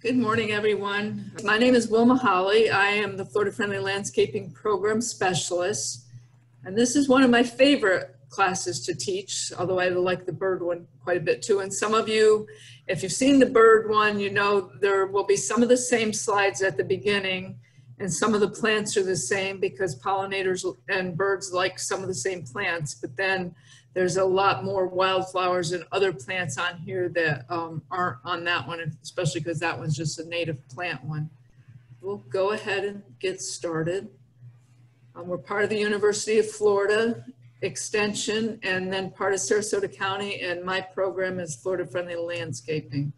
Good morning, everyone. My name is Wilma Holly. I am the Florida Friendly Landscaping Program Specialist. And this is one of my favorite classes to teach, although I like the bird one quite a bit too. And some of you, if you've seen the bird one, you know there will be some of the same slides at the beginning and some of the plants are the same because pollinators and birds like some of the same plants. But then there's a lot more wildflowers and other plants on here that um, aren't on that one, especially because that one's just a native plant one. We'll go ahead and get started. Um, we're part of the University of Florida Extension and then part of Sarasota County and my program is Florida Friendly Landscaping.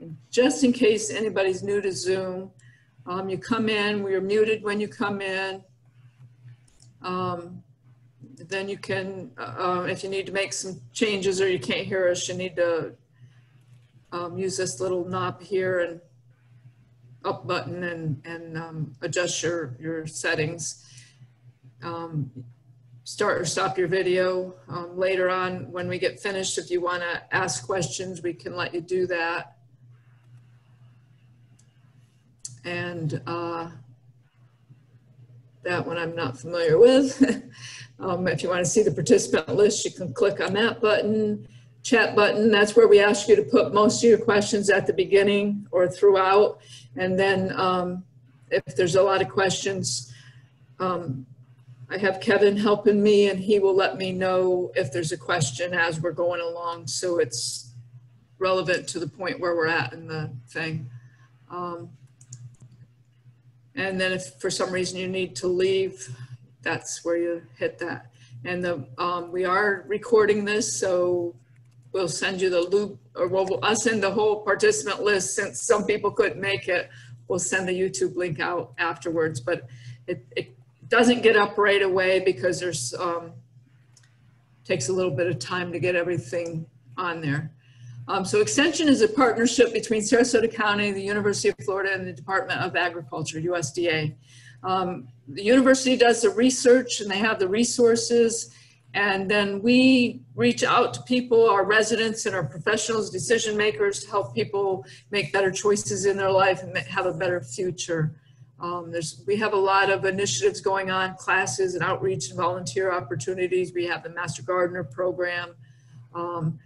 And just in case anybody's new to Zoom, um, you come in, we are muted when you come in. Um, then you can, uh, if you need to make some changes or you can't hear us, you need to um, use this little knob here and up button and, and um, adjust your, your settings. Um, start or stop your video. Um, later on, when we get finished, if you want to ask questions, we can let you do that. And uh, that one I'm not familiar with. Um, if you want to see the participant list, you can click on that button, chat button. That's where we ask you to put most of your questions at the beginning or throughout. And then um, if there's a lot of questions, um, I have Kevin helping me and he will let me know if there's a question as we're going along. So it's relevant to the point where we're at in the thing. Um, and then if for some reason you need to leave, that's where you hit that. And the, um, we are recording this, so we'll send you the loop, or we'll, I'll send the whole participant list since some people couldn't make it. We'll send the YouTube link out afterwards, but it, it doesn't get up right away because there's, um, takes a little bit of time to get everything on there. Um, so Extension is a partnership between Sarasota County, the University of Florida, and the Department of Agriculture, USDA. Um, the university does the research and they have the resources and then we reach out to people, our residents and our professionals, decision makers to help people make better choices in their life and have a better future. Um, there's, we have a lot of initiatives going on, classes and outreach and volunteer opportunities. We have the Master Gardener program. Um,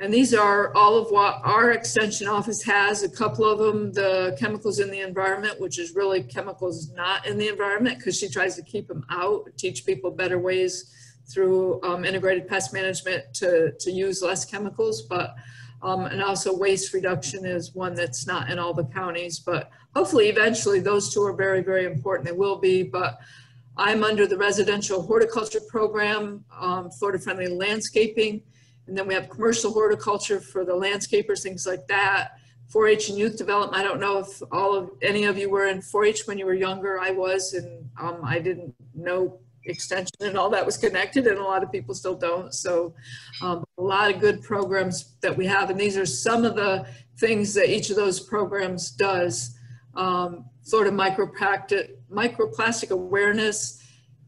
and these are all of what our extension office has. A couple of them, the chemicals in the environment, which is really chemicals not in the environment because she tries to keep them out, teach people better ways through um, integrated pest management to, to use less chemicals. But um, and also waste reduction is one that's not in all the counties, but hopefully eventually those two are very, very important. They will be, but I'm under the residential horticulture program, um, Florida Friendly Landscaping, and then we have commercial horticulture for the landscapers, things like that. 4-H and youth development. I don't know if all of any of you were in 4-H when you were younger. I was, and um, I didn't know extension and all that was connected, and a lot of people still don't. So, um, a lot of good programs that we have, and these are some of the things that each of those programs does. Um, Florida microplastic, microplastic awareness,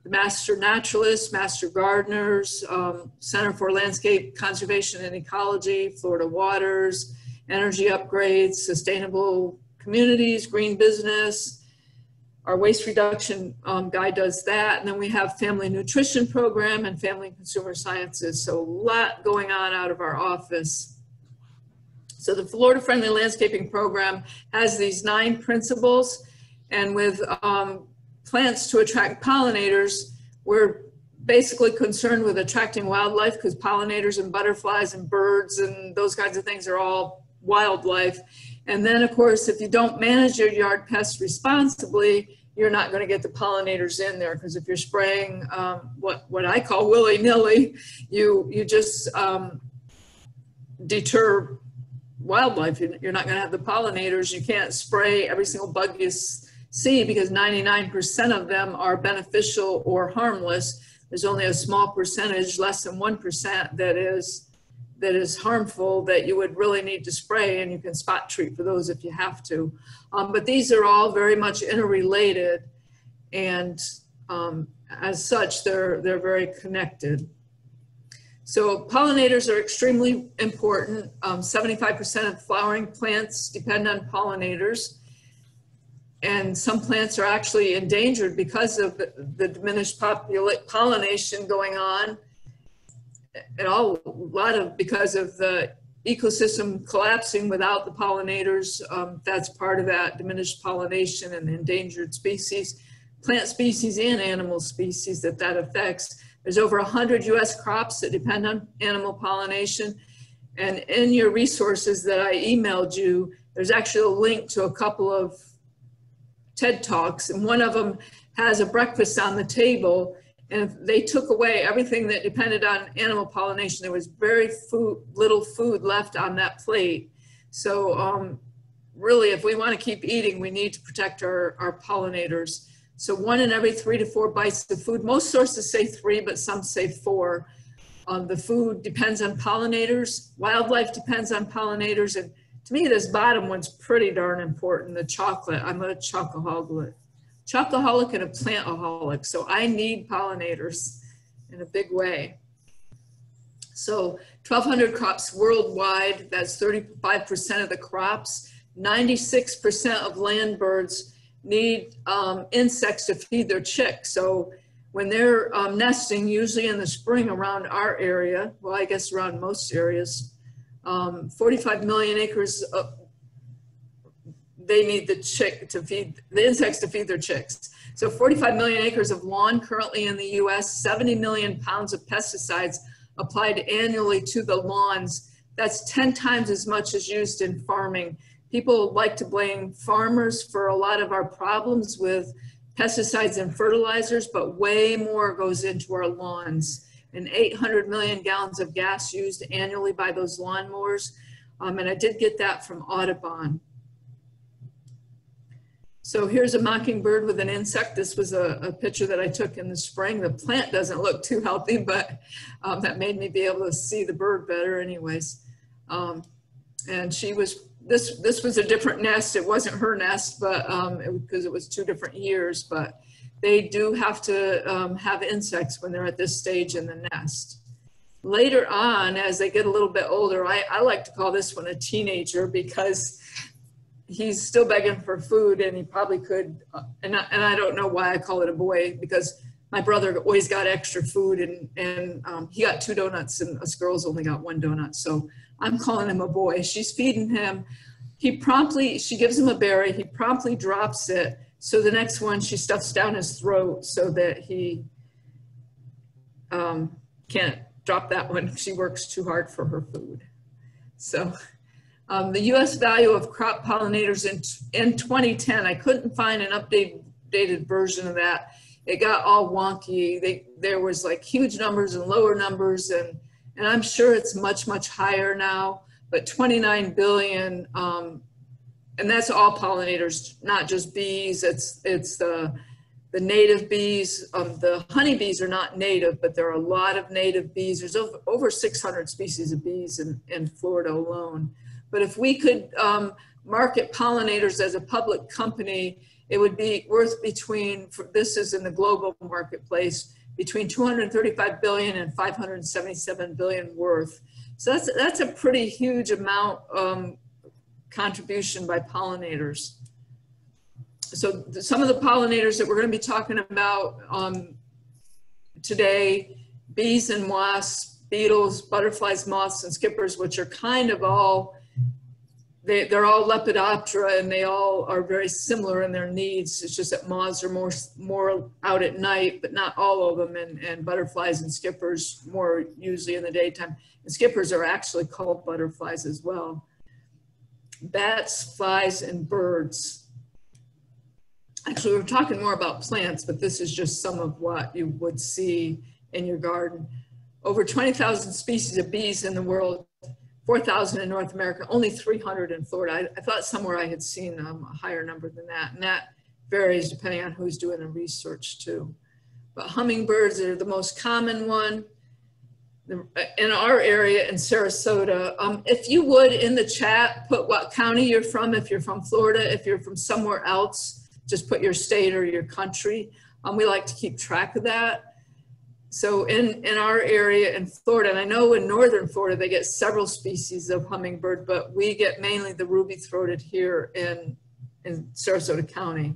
Master Naturalists, Master Gardeners, um, Center for Landscape Conservation and Ecology, Florida Waters, Energy Upgrades, Sustainable Communities, Green Business. Our waste reduction um, guy does that. And then we have Family Nutrition Program and Family Consumer Sciences. So a lot going on out of our office. So the Florida Friendly Landscaping Program has these nine principles. And with um, plants to attract pollinators, we're basically concerned with attracting wildlife because pollinators and butterflies and birds and those kinds of things are all wildlife. And then, of course, if you don't manage your yard pests responsibly, you're not going to get the pollinators in there because if you're spraying um, what what I call willy nilly, you you just um, deter wildlife. You're not going to have the pollinators. You can't spray every single bug you see because 99% of them are beneficial or harmless. There's only a small percentage, less than 1%, that is that is harmful that you would really need to spray and you can spot treat for those if you have to. Um, but these are all very much interrelated and um, as such, they're, they're very connected. So pollinators are extremely important. Um, 75% of flowering plants depend on pollinators. And some plants are actually endangered because of the, diminished pollination going on. All, a lot of, because of the ecosystem collapsing without the pollinators. Um, that's part of that diminished pollination and endangered species, plant species and animal species that that affects. There's over 100 US crops that depend on animal pollination. And in your resources that I emailed you, there's actually a link to a couple of TED Talks, and one of them has a breakfast on the table. And they took away everything that depended on animal pollination, there was very food, little food left on that plate. So um, really, if we want to keep eating, we need to protect our, our pollinators. So one in every three to four bites of food, most sources say three, but some say four. Um, the food depends on pollinators. Wildlife depends on pollinators. And to me, this bottom one's pretty darn important, the chocolate. I'm a chocoholic, chocoholic and a plantaholic. So I need pollinators in a big way. So 1,200 crops worldwide, that's 35% of the crops. 96% of land birds need um, insects to feed their chicks. So when they're um, nesting, usually in the spring around our area, well, I guess around most areas, um, 45 million acres, of, they need the chick to feed, the insects to feed their chicks. So 45 million acres of lawn currently in the US, 70 million pounds of pesticides applied annually to the lawns. That's 10 times as much as used in farming. People like to blame farmers for a lot of our problems with pesticides and fertilizers, but way more goes into our lawns. And 800 million gallons of gas used annually by those lawnmowers. Um, and I did get that from Audubon. So here's a mockingbird with an insect. This was a, a, picture that I took in the spring. The plant doesn't look too healthy, but um, that made me be able to see the bird better anyways. Um, and she was, this, this was a different nest. It wasn't her nest, but um, because it, it, was two different years, but they do have to um, have insects when they're at this stage in the nest. Later on, as they get a little bit older, I, I like to call this one a teenager because he's still begging for food and he probably could uh, and, I, and I don't know why I call it a boy because my brother always got extra food and and um, he got two donuts and us girls only got one donut. So I'm calling him a boy. She's feeding him. He promptly she gives him a berry. He promptly drops it so the next one she stuffs down his throat so that he um, can't drop that one she works too hard for her food so um, the US value of crop pollinators in, in 2010, I couldn't find an updated version of that. It got all wonky. They, there was like huge numbers and lower numbers and, and I'm sure it's much, much higher now, but 29 billion, um, and that's all pollinators, not just bees. It's, it's the, the native bees. Um, the honeybees are not native, but there are a lot of native bees. There's over, over 600 species of bees in, in Florida alone. But if we could um, market pollinators as a public company, it would be worth between, this is in the global marketplace, between 235 billion and 577 billion worth. So that's, that's a pretty huge amount um, contribution by pollinators. So some of the pollinators that we're going to be talking about um, today, bees and wasps, beetles, butterflies, moths, and skippers, which are kind of all they, they're all Lepidoptera and they all are very similar in their needs. It's just that moths are more, more out at night, but not all of them. And, and butterflies and skippers more usually in the daytime. And skippers are actually called butterflies as well. Bats, flies, and birds. Actually, we're talking more about plants, but this is just some of what you would see in your garden. Over 20,000 species of bees in the world 4,000 in North America, only 300 in Florida. I, I thought somewhere I had seen um, a higher number than that. And that varies depending on who's doing the research too. But hummingbirds are the most common one. In our area in Sarasota, um, if you would in the chat, put what county you're from, if you're from Florida, if you're from somewhere else, just put your state or your country. Um, we like to keep track of that so in, in our area in Florida, and I know in northern Florida, they get several species of hummingbird, but we get mainly the ruby-throated here in, in Sarasota County.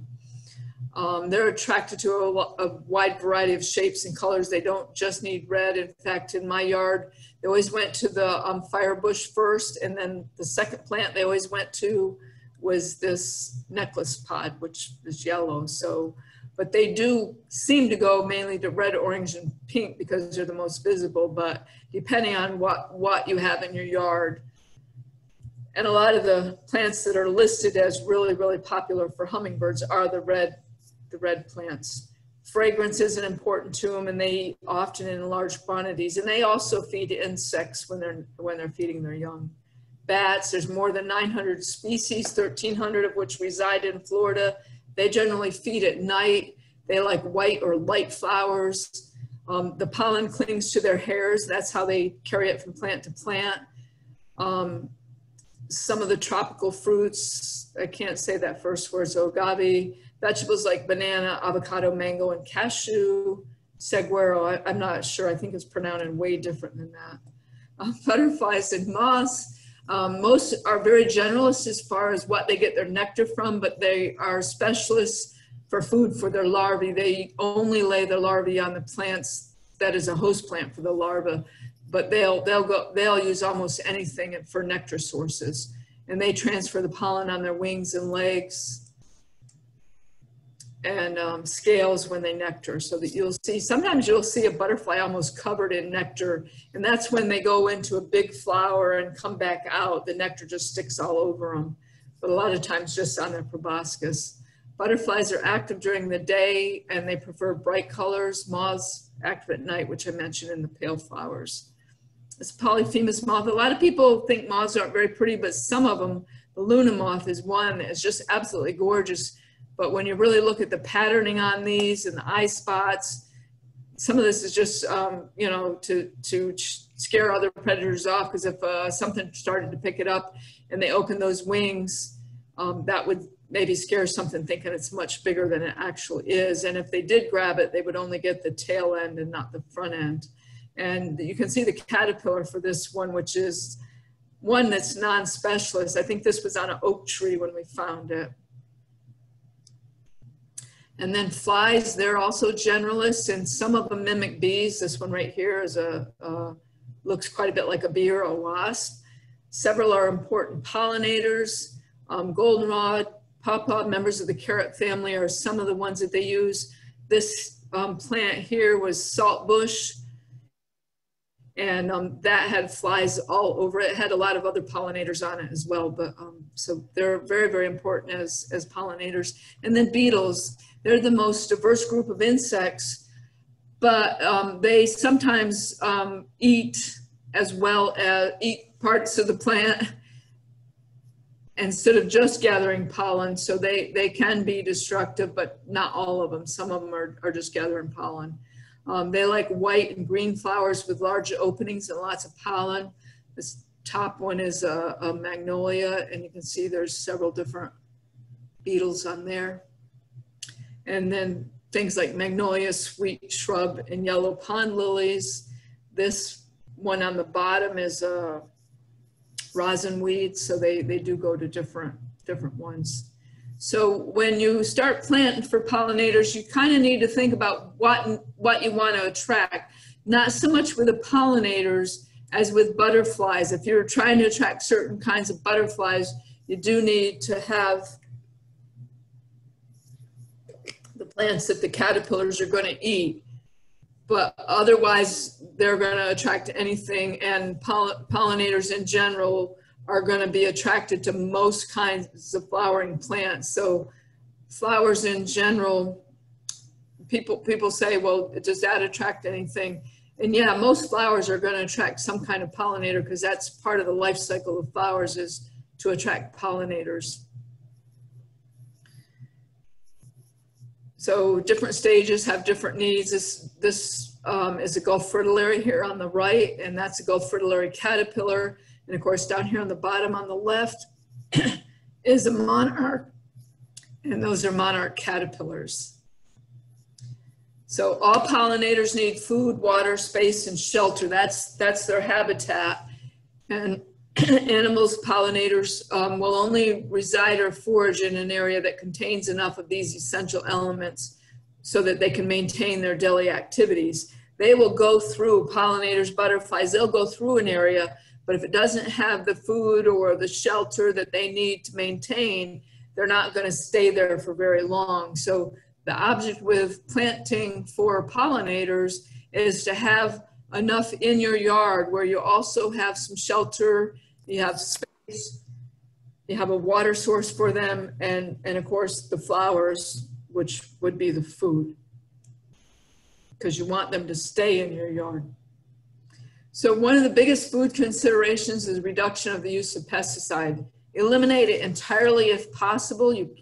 Um, they're attracted to a, a wide variety of shapes and colors. They don't just need red. In fact, in my yard, they always went to the um, firebush first, and then the second plant they always went to was this necklace pod, which is yellow. So, but they do seem to go mainly to red, orange, and pink because they're the most visible. But depending on what what you have in your yard, and a lot of the plants that are listed as really, really popular for hummingbirds are the red, the red plants. Fragrance isn't important to them and they eat often in large quantities. And they also feed insects when they're, when they're feeding their young. Bats, there's more than 900 species, 1,300 of which reside in Florida. They generally feed at night. They like white or light flowers. Um, the pollen clings to their hairs. That's how they carry it from plant to plant. Um, some of the tropical fruits, I can't say that first word, so agave, vegetables like banana, avocado, mango, and cashew, saguaro, I, am not sure, I think it's pronounced way different than that. Uh, butterflies and moths, um, most are very generalist as far as what they get their nectar from, but they are specialists for food for their larvae. They only lay their larvae on the plants that is a host plant for the larva but they'll they'll go they'll use almost anything for nectar sources. And they transfer the pollen on their wings and legs and um, scales when they nectar so that you'll see sometimes you'll see a butterfly almost covered in nectar and that's when they go into a big flower and come back out the nectar just sticks all over them but a lot of times just on their proboscis butterflies are active during the day and they prefer bright colors moths active at night which i mentioned in the pale flowers it's polyphemus moth. A lot of people think moths aren't very pretty, but some of them, the Luna moth is one that is just absolutely gorgeous. But when you really look at the patterning on these and the eye spots, some of this is just, um, you know, to, to scare other predators off because if uh, something started to pick it up and they open those wings, um, that would maybe scare something thinking it's much bigger than it actually is. And if they did grab it, they would only get the tail end and not the front end. And you can see the caterpillar for this one, which is one that's non-specialist. I think this was on an oak tree when we found it. And then flies, they're also generalists and some of them mimic bees. This one right here is a, uh, looks quite a bit like a bee or a wasp. Several are important pollinators. Um, goldenrod, pawpaw, members of the carrot family are some of the ones that they use. This um, plant here was saltbush and um, that had flies all over it. it. had a lot of other pollinators on it as well but um, so they're very very important as as pollinators and then beetles they're the most diverse group of insects but um, they sometimes um, eat as well as eat parts of the plant instead of just gathering pollen so they they can be destructive but not all of them some of them are, are just gathering pollen um, they like white and green flowers with large openings and lots of pollen. This top one is a, a magnolia, and you can see there's several different beetles on there. And then things like magnolia, sweet shrub, and yellow pond lilies. This one on the bottom is a rosin weed, so they, they do go to different, different ones. So when you start planting for pollinators, you kind of need to think about what, what you want to attract. Not so much with the pollinators as with butterflies. If you're trying to attract certain kinds of butterflies, you do need to have the plants that the caterpillars are going to eat. But otherwise, they're going to attract anything, and pollinators in general are going to be attracted to most kinds of flowering plants. So flowers in general, people people say, well, does that attract anything? And yeah, most flowers are going to attract some kind of pollinator because that's part of the life cycle of flowers is to attract pollinators. So different stages have different needs. This, this um, is a Gulf fritillary here on the right, and that's a Gulf fritillary caterpillar. And of course, down here on the bottom on the left is a monarch, and those are monarch caterpillars. So all pollinators need food, water, space, and shelter. That's, that's their habitat. And animals, pollinators um, will only reside or forage in an area that contains enough of these essential elements so that they can maintain their daily activities. They will go through pollinators, butterflies, they'll go through an area, but if it doesn't have the food or the shelter that they need to maintain, they're not going to stay there for very long. So the object with planting for pollinators is to have enough in your yard where you also have some shelter, you have space, you have a water source for them, and, and of course the flowers, which would be the food. Because you want them to stay in your yard. So one of the biggest food considerations is reduction of the use of pesticide. Eliminate it entirely if possible. You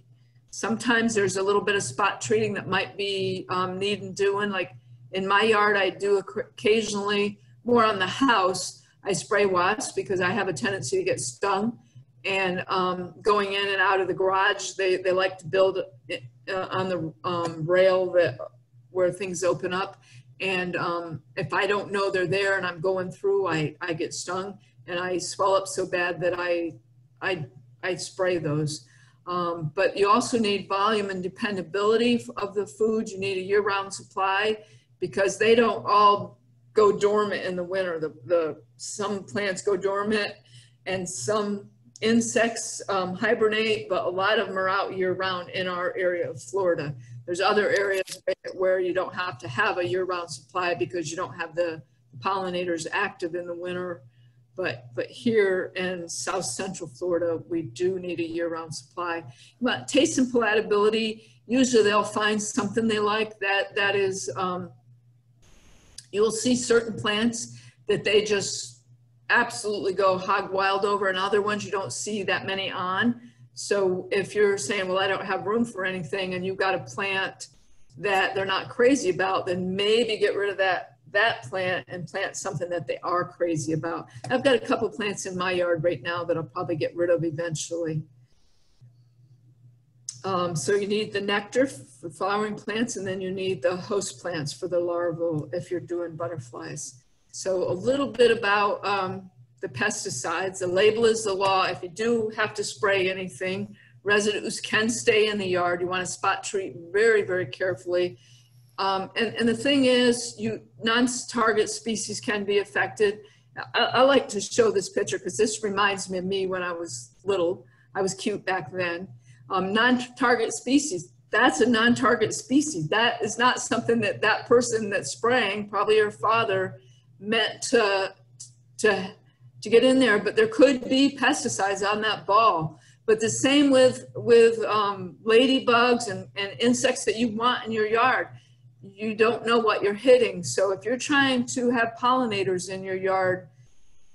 Sometimes there's a little bit of spot treating that might be um, needing doing. Like in my yard, I do occasionally more on the house. I spray wasps because I have a tendency to get stung. And um, going in and out of the garage, they, they like to build uh, on the um, rail that where things open up. And um, if I don't know they're there and I'm going through, I, I get stung and I swell up so bad that I, I, I spray those. Um, but you also need volume and dependability of the food. You need a year-round supply because they don't all go dormant in the winter. The, the some plants go dormant and some insects um, hibernate, but a lot of them are out year-round in our area of Florida. There's other areas where you don't have to have a year-round supply because you don't have the pollinators active in the winter but but here in South Central Florida, we do need a year-round supply. But taste and palatability, usually they'll find something they like. That that is, um, you'll see certain plants that they just absolutely go hog wild over, and other ones you don't see that many on. So if you're saying, well, I don't have room for anything, and you've got a plant that they're not crazy about, then maybe get rid of that that plant and plant something that they are crazy about. I've got a couple plants in my yard right now that I'll probably get rid of eventually. Um, so you need the nectar for flowering plants and then you need the host plants for the larval if you're doing butterflies. So a little bit about um, the pesticides. The label is the law. If you do have to spray anything, residues can stay in the yard. You want to spot treat very, very carefully. Um, and, and the thing is, you non-target species can be affected. I, I like to show this picture because this reminds me of me when I was little. I was cute back then. Um, non-target species, that's a non-target species. That is not something that that person that sprang, probably her father, meant to, to, to get in there, but there could be pesticides on that ball. But the same with, with um, ladybugs and, and insects that you want in your yard you don't know what you're hitting. So if you're trying to have pollinators in your yard,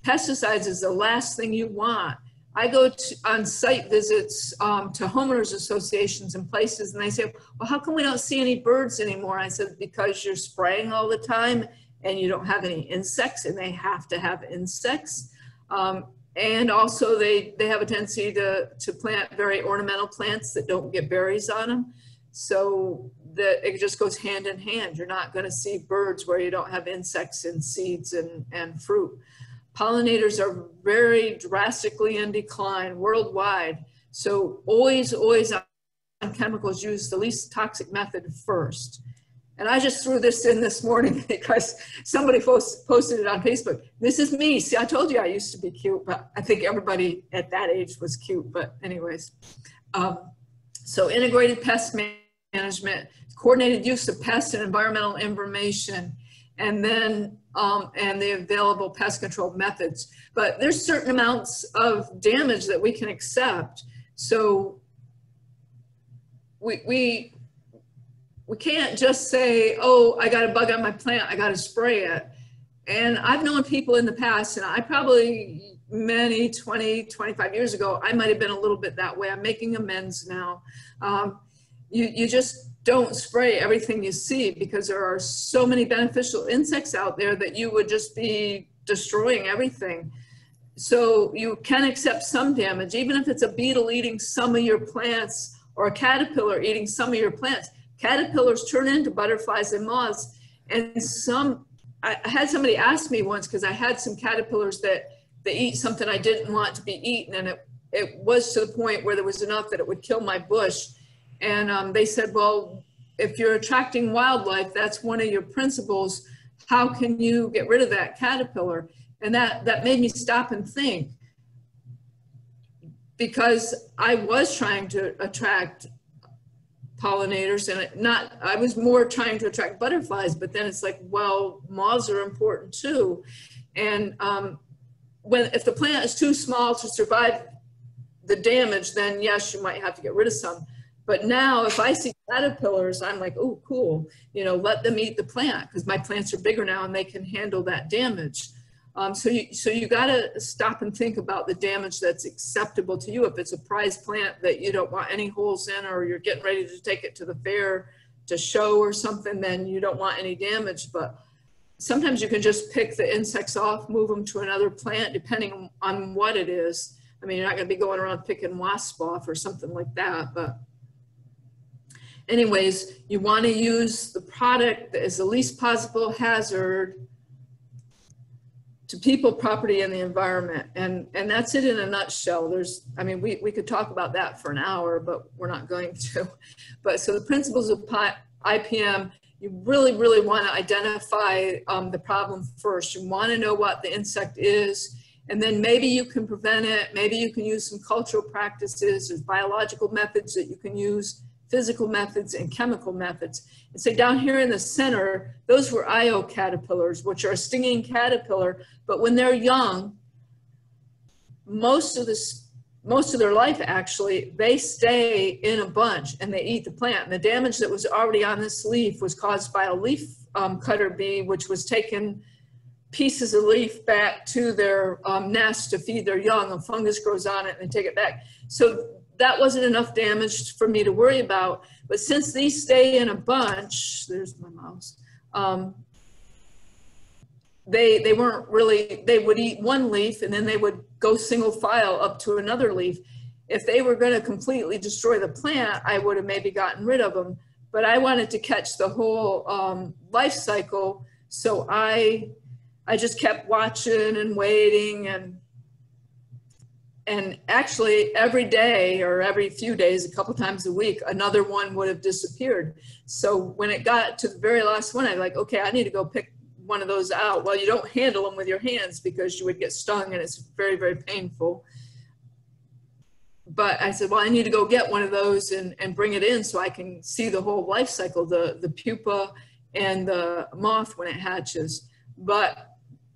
pesticides is the last thing you want. I go to, on site visits um, to homeowners associations and places, and they say, "Well, how come we don't see any birds anymore?" I said, "Because you're spraying all the time, and you don't have any insects, and they have to have insects." Um, and also, they they have a tendency to to plant very ornamental plants that don't get berries on them. So that it just goes hand in hand. You're not going to see birds where you don't have insects and seeds and, and fruit. Pollinators are very drastically in decline worldwide. So always, always on chemicals use the least toxic method first. And I just threw this in this morning because somebody post, posted it on Facebook. This is me. See, I told you I used to be cute, but I think everybody at that age was cute. But anyways, um, so integrated pest management coordinated use of pest and environmental information, and then um, and the available pest control methods. But there's certain amounts of damage that we can accept. So we, we, we can't just say, oh, I got a bug on my plant, I got to spray it. And I've known people in the past, and I probably many 20, 25 years ago, I might have been a little bit that way. I'm making amends now. Um, you, you just don't spray everything you see because there are so many beneficial insects out there that you would just be destroying everything. So you can accept some damage, even if it's a beetle eating some of your plants or a caterpillar eating some of your plants. caterpillars turn into butterflies and moths. And some, I had somebody ask me once, because I had some caterpillars that, they eat something I didn't want to be eaten, and it, it was to the point where there was enough that it would kill my bush. And um, they said, well, if you're attracting wildlife, that's one of your principles. How can you get rid of that caterpillar? And that, that made me stop and think. Because I was trying to attract pollinators and not, I was more trying to attract butterflies, but then it's like, well, moths are important too. And um, when, if the plant is too small to survive the damage, then yes, you might have to get rid of some. But now if I see caterpillars, I'm like, oh, cool. You know, let them eat the plant because my plants are bigger now and they can handle that damage. Um, so you, so you got to stop and think about the damage that's acceptable to you. If it's a prize plant that you don't want any holes in, or you're getting ready to take it to the fair to show or something, then you don't want any damage. But sometimes you can just pick the insects off, move them to another plant, depending on what it is. I mean, you're not going to be going around picking wasp off or something like that, but anyways, you want to use the product that is the least possible hazard to people, property, and the environment. And, and that's it in a nutshell. There's, I mean, we, we could talk about that for an hour, but we're not going to. But so the principles of IPM, you really, really want to identify um, the problem first. You want to know what the insect is, and then maybe you can prevent it. Maybe you can use some cultural practices. There's biological methods that you can use physical methods and chemical methods. And so down here in the center, those were Io caterpillars, which are a stinging caterpillar, but when they're young, most of this most of their life actually they stay in a bunch and they eat the plant. And the damage that was already on this leaf was caused by a leaf um, cutter bee which was taking pieces of leaf back to their um, nest to feed their young. And fungus grows on it and they take it back. So that wasn't enough damage for me to worry about. But since these stay in a bunch, there's my mouse, um, they, they weren't really, they would eat one leaf and then they would go single file up to another leaf. If they were going to completely destroy the plant, I would have maybe gotten rid of them. But I wanted to catch the whole um, life cycle. So I, I just kept watching and waiting and and actually every day or every few days a couple times a week another one would have disappeared. So when it got to the very last one i'm like okay i need to go pick one of those out. Well you don't handle them with your hands because you would get stung and it's very very painful. But i said well i need to go get one of those and, and bring it in so i can see the whole life cycle the the pupa and the moth when it hatches. But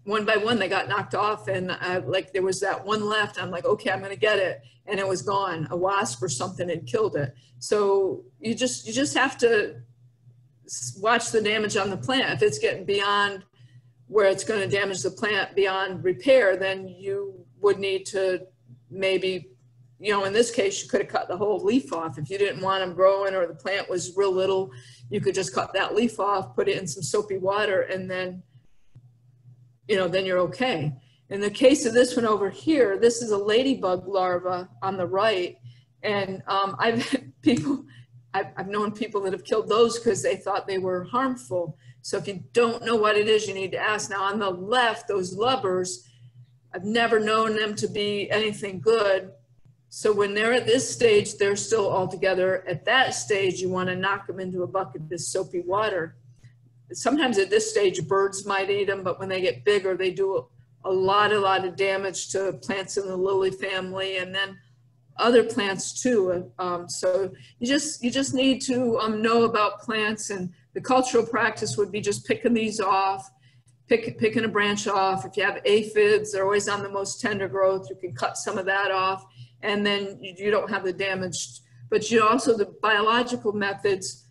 one by one they got knocked off and I, like there was that one left i'm like okay i'm gonna get it and it was gone a wasp or something had killed it. So you just you just have to watch the damage on the plant. If it's getting beyond where it's going to damage the plant beyond repair then you would need to maybe you know in this case you could have cut the whole leaf off. If you didn't want them growing or the plant was real little you could just cut that leaf off put it in some soapy water and then you know, then you're okay. In the case of this one over here, this is a ladybug larva on the right. And um, I've people, I've, I've known people that have killed those because they thought they were harmful. So if you don't know what it is, you need to ask. Now on the left, those lubbers, I've never known them to be anything good. So when they're at this stage, they're still all together. At that stage, you want to knock them into a bucket of soapy water sometimes at this stage birds might eat them, but when they get bigger, they do a lot, a lot of damage to plants in the lily family and then other plants too. Um, so you just you just need to um, know about plants and the cultural practice would be just picking these off, pick, picking a branch off. If you have aphids, they're always on the most tender growth. You can cut some of that off and then you, you don't have the damage. But you also, the biological methods,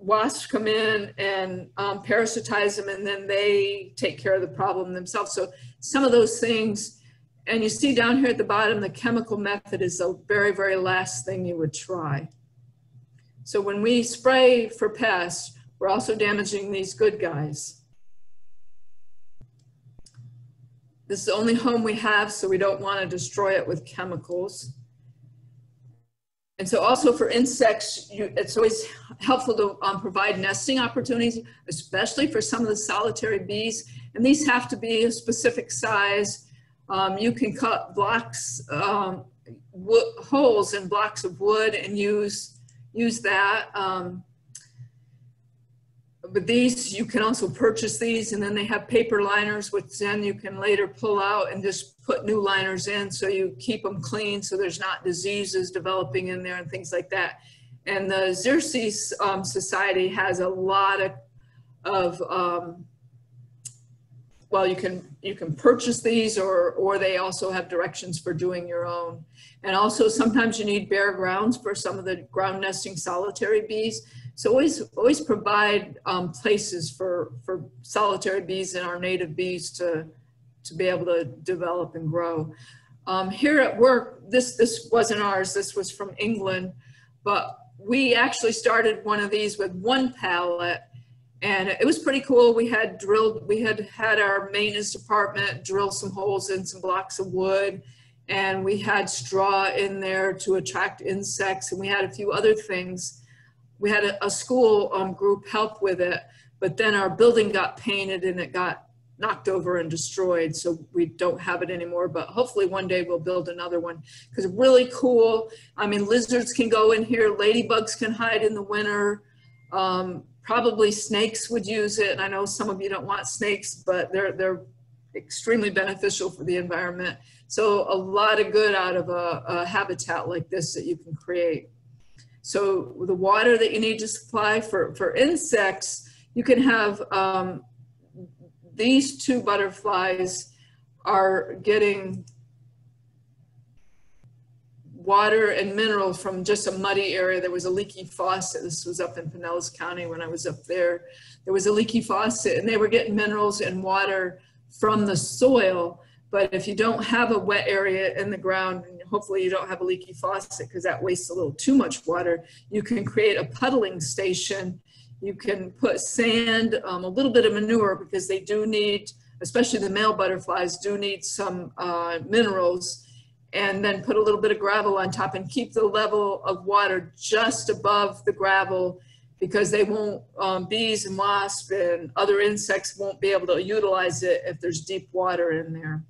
wasps come in and um, parasitize them and then they take care of the problem themselves. So some of those things, and you see down here at the bottom, the chemical method is the very, very last thing you would try. So when we spray for pests, we're also damaging these good guys. This is the only home we have, so we don't want to destroy it with chemicals. And so also for insects, you, it's always helpful to um, provide nesting opportunities, especially for some of the solitary bees. And these have to be a specific size. Um, you can cut blocks, um, holes in blocks of wood and use, use that. Um, but these, you can also purchase these and then they have paper liners, which then you can later pull out and just put new liners in so you keep them clean so there's not diseases developing in there and things like that. And the Xerces um, Society has a lot of, of um, well, you can you can purchase these or or they also have directions for doing your own. And also sometimes you need bare grounds for some of the ground nesting solitary bees. So always always provide um, places for for solitary bees and our native bees to to be able to develop and grow. Um, here at work, this this wasn't ours. This was from England, but we actually started one of these with one pallet and it was pretty cool. We had drilled, we had had our maintenance department drill some holes in some blocks of wood and we had straw in there to attract insects and we had a few other things. We had a, a school um, group help with it, but then our building got painted and it got knocked over and destroyed. So we don't have it anymore, but hopefully one day we'll build another one because really cool. I mean, lizards can go in here, ladybugs can hide in the winter. Um, probably snakes would use it. And I know some of you don't want snakes, but they're, they're extremely beneficial for the environment. So a lot of good out of a, a habitat like this that you can create. So the water that you need to supply for, for insects, you can have, um, these two butterflies are getting water and minerals from just a muddy area. There was a leaky faucet. This was up in Pinellas County when I was up there. There was a leaky faucet and they were getting minerals and water from the soil. But if you don't have a wet area in the ground, hopefully you don't have a leaky faucet because that wastes a little too much water, you can create a puddling station. You can put sand, um, a little bit of manure because they do need, especially the male butterflies, do need some uh, minerals and then put a little bit of gravel on top and keep the level of water just above the gravel because they won't, um, bees and wasps and other insects won't be able to utilize it if there's deep water in there.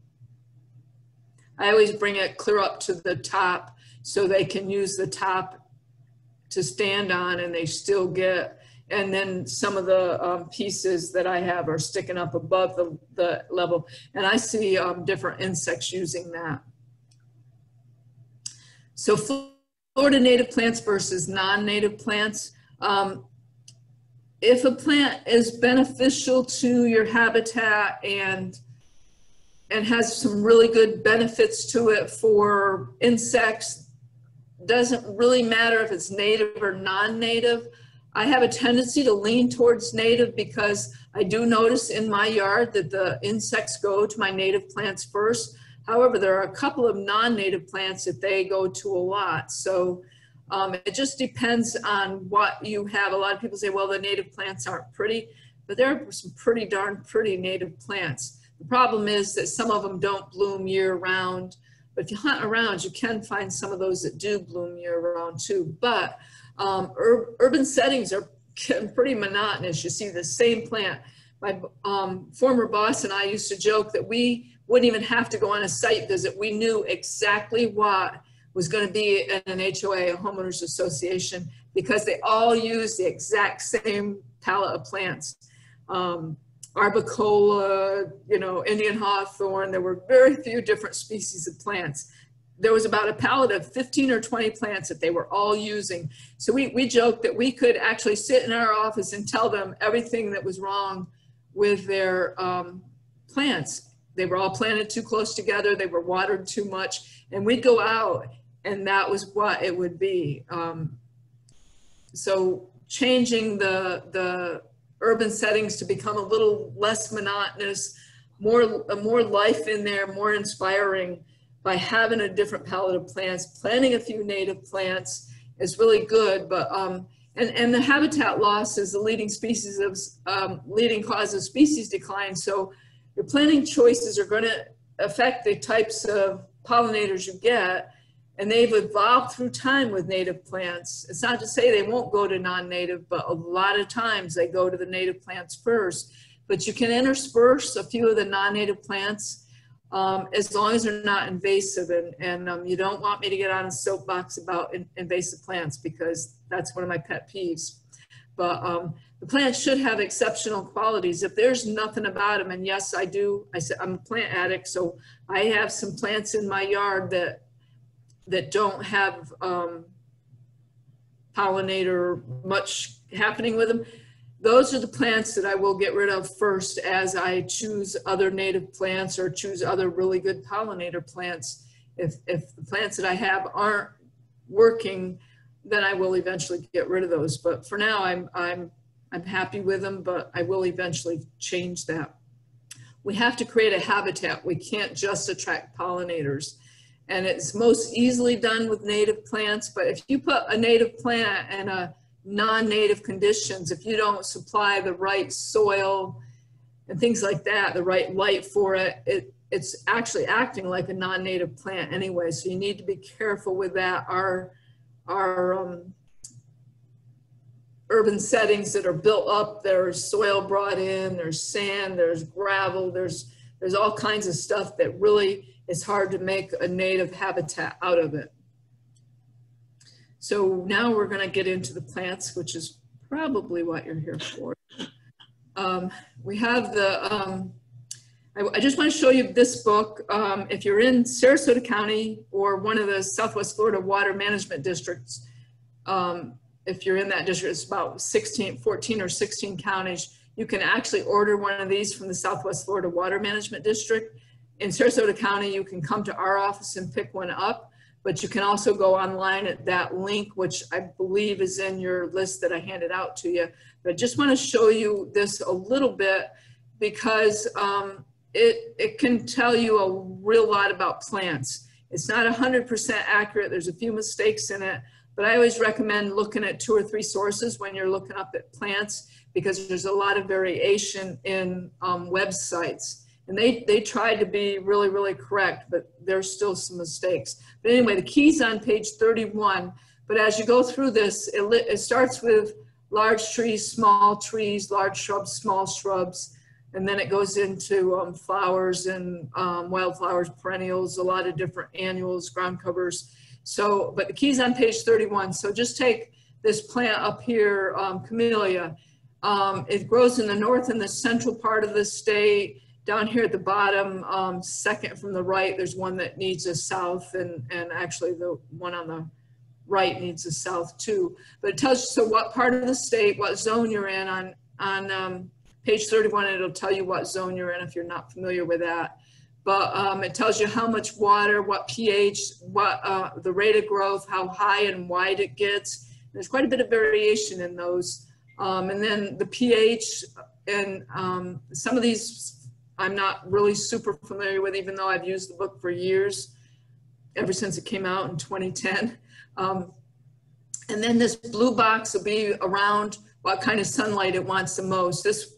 I always bring it clear up to the top so they can use the top to stand on and they still get, and then some of the um, pieces that I have are sticking up above the, the level. And I see um, different insects using that. So Florida native plants versus non-native plants. Um, if a plant is beneficial to your habitat and and has some really good benefits to it for insects, doesn't really matter if it's native or non-native. I have a tendency to lean towards native because I do notice in my yard that the insects go to my native plants first. However, there are a couple of non-native plants that they go to a lot. So um, it just depends on what you have. A lot of people say, well, the native plants aren't pretty, but there are some pretty darn pretty native plants. The problem is that some of them don't bloom year round, but if you hunt around, you can find some of those that do bloom year round too. But um, ur urban settings are pretty monotonous. You see the same plant. My um, former boss and I used to joke that we wouldn't even have to go on a site visit. We knew exactly what was going to be in an HOA, a homeowners association, because they all use the exact same palette of plants. Um, arboricola, you know, Indian hawthorn. There were very few different species of plants. There was about a palette of 15 or 20 plants that they were all using. So we, we joked that we could actually sit in our office and tell them everything that was wrong with their um, plants they were all planted too close together. They were watered too much. And we'd go out and that was what it would be. Um, so changing the, the urban settings to become a little less monotonous, more, more life in there, more inspiring by having a different palette of plants, planting a few native plants is really good. But um, and, and the habitat loss is the leading species of um, leading cause of species decline. So your planting choices are going to affect the types of pollinators you get. And they've evolved through time with native plants. It's not to say they won't go to non-native, but a lot of times they go to the native plants first. But you can intersperse a few of the non-native plants um, as long as they're not invasive. And, and um, you don't want me to get on a soapbox about in, invasive plants because that's one of my pet peeves. But um, the plants should have exceptional qualities. If there's nothing about them, and yes, I do, I said, I'm a plant addict, so I have some plants in my yard that, that don't have um, pollinator much happening with them. Those are the plants that I will get rid of first as I choose other native plants or choose other really good pollinator plants. If, if the plants that I have aren't working, then I will eventually get rid of those. But for now, I'm, I'm, I'm happy with them, but I will eventually change that. We have to create a habitat. We can't just attract pollinators. And it's most easily done with native plants, but if you put a native plant in a non-native conditions, if you don't supply the right soil and things like that, the right light for it, it it's actually acting like a non-native plant anyway. So you need to be careful with that. Our our um, urban settings that are built up, there's soil brought in, there's sand, there's gravel, there's there's all kinds of stuff that really is hard to make a native habitat out of it. So now we're going to get into the plants, which is probably what you're here for. Um, we have the, um, I, I, just want to show you this book. Um, if you're in Sarasota County or one of the Southwest Florida water management districts, um, if you're in that district, it's about 16, 14 or 16 counties, you can actually order one of these from the Southwest Florida Water Management District. In Sarasota County, you can come to our office and pick one up but you can also go online at that link, which I believe is in your list that I handed out to you. But I just want to show you this a little bit because um, it, it can tell you a real lot about plants. It's not 100% accurate. There's a few mistakes in it, but I always recommend looking at two or three sources when you're looking up at plants because there's a lot of variation in um, websites. And they, they tried to be really, really correct, but there's still some mistakes. But anyway, the key's on page 31. But as you go through this, it, it starts with large trees, small trees, large shrubs, small shrubs. And then it goes into um, flowers and um, wildflowers, perennials, a lot of different annuals, ground covers. So, but the key's on page 31. So just take this plant up here, um, camellia. Um, it grows in the north and the central part of the state. Down here at the bottom, um, second from the right, there's one that needs a south and, and actually the one on the right needs a south too. But it tells you, so what part of the state, what zone you're in on, on um, page 31, it'll tell you what zone you're in if you're not familiar with that. But um, it tells you how much water, what pH, what uh, the rate of growth, how high and wide it gets. There's quite a bit of variation in those. Um, and then the pH and um, some of these I'm not really super familiar with, even though I've used the book for years, ever since it came out in 2010. Um, and then this blue box will be around what kind of sunlight it wants the most. This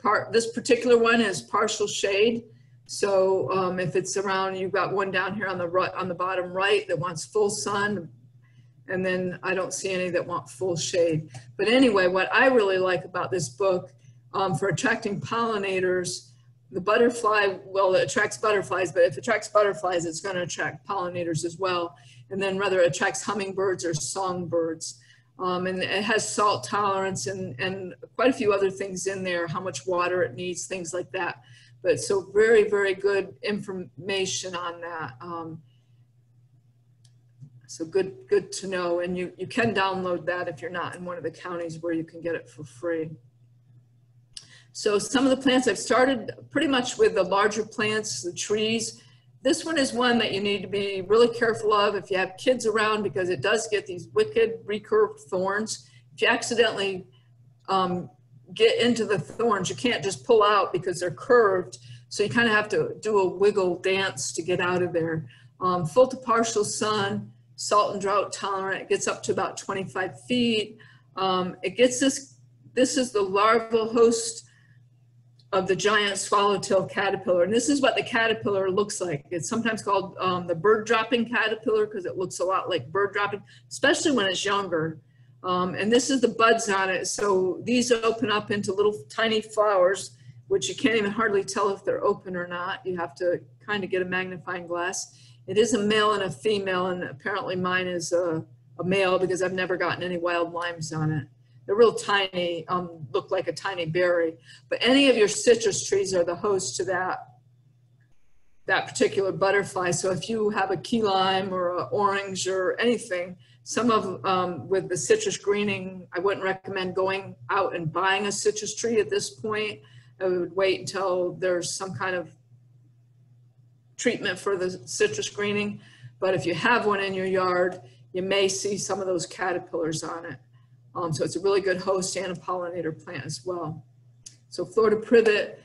part, this particular one is partial shade. So um, if it's around, you've got one down here on the right, on the bottom right that wants full sun, and then I don't see any that want full shade. But anyway, what I really like about this book um, for attracting pollinators the butterfly, well, it attracts butterflies, but if it attracts butterflies, it's going to attract pollinators as well. And then whether it attracts hummingbirds or songbirds. Um, and it has salt tolerance and, and quite a few other things in there, how much water it needs, things like that. But so very, very good information on that. Um, so good, good to know. And you, you can download that if you're not in one of the counties where you can get it for free. So some of the plants I've started pretty much with the larger plants, the trees. This one is one that you need to be really careful of if you have kids around because it does get these wicked recurved thorns. If you accidentally um, get into the thorns, you can't just pull out because they're curved. So you kind of have to do a wiggle dance to get out of there. Um, full to partial sun, salt and drought tolerant. It gets up to about 25 feet. Um, it gets this, this is the larval host of the giant swallowtail caterpillar. And this is what the caterpillar looks like. It's sometimes called um, the bird dropping caterpillar because it looks a lot like bird dropping, especially when it's younger. Um, and this is the buds on it. So these open up into little tiny flowers, which you can't even hardly tell if they're open or not. You have to kind of get a magnifying glass. It is a male and a female, and apparently mine is a, a male because I've never gotten any wild limes on it. They're real tiny, um, look like a tiny berry. But any of your citrus trees are the host to that that particular butterfly. So if you have a key lime or an orange or anything, some of um, with the citrus greening, I wouldn't recommend going out and buying a citrus tree at this point. I would wait until there's some kind of treatment for the citrus greening. But if you have one in your yard, you may see some of those caterpillars on it. Um, so it's a really good host and a pollinator plant as well. So Florida privet,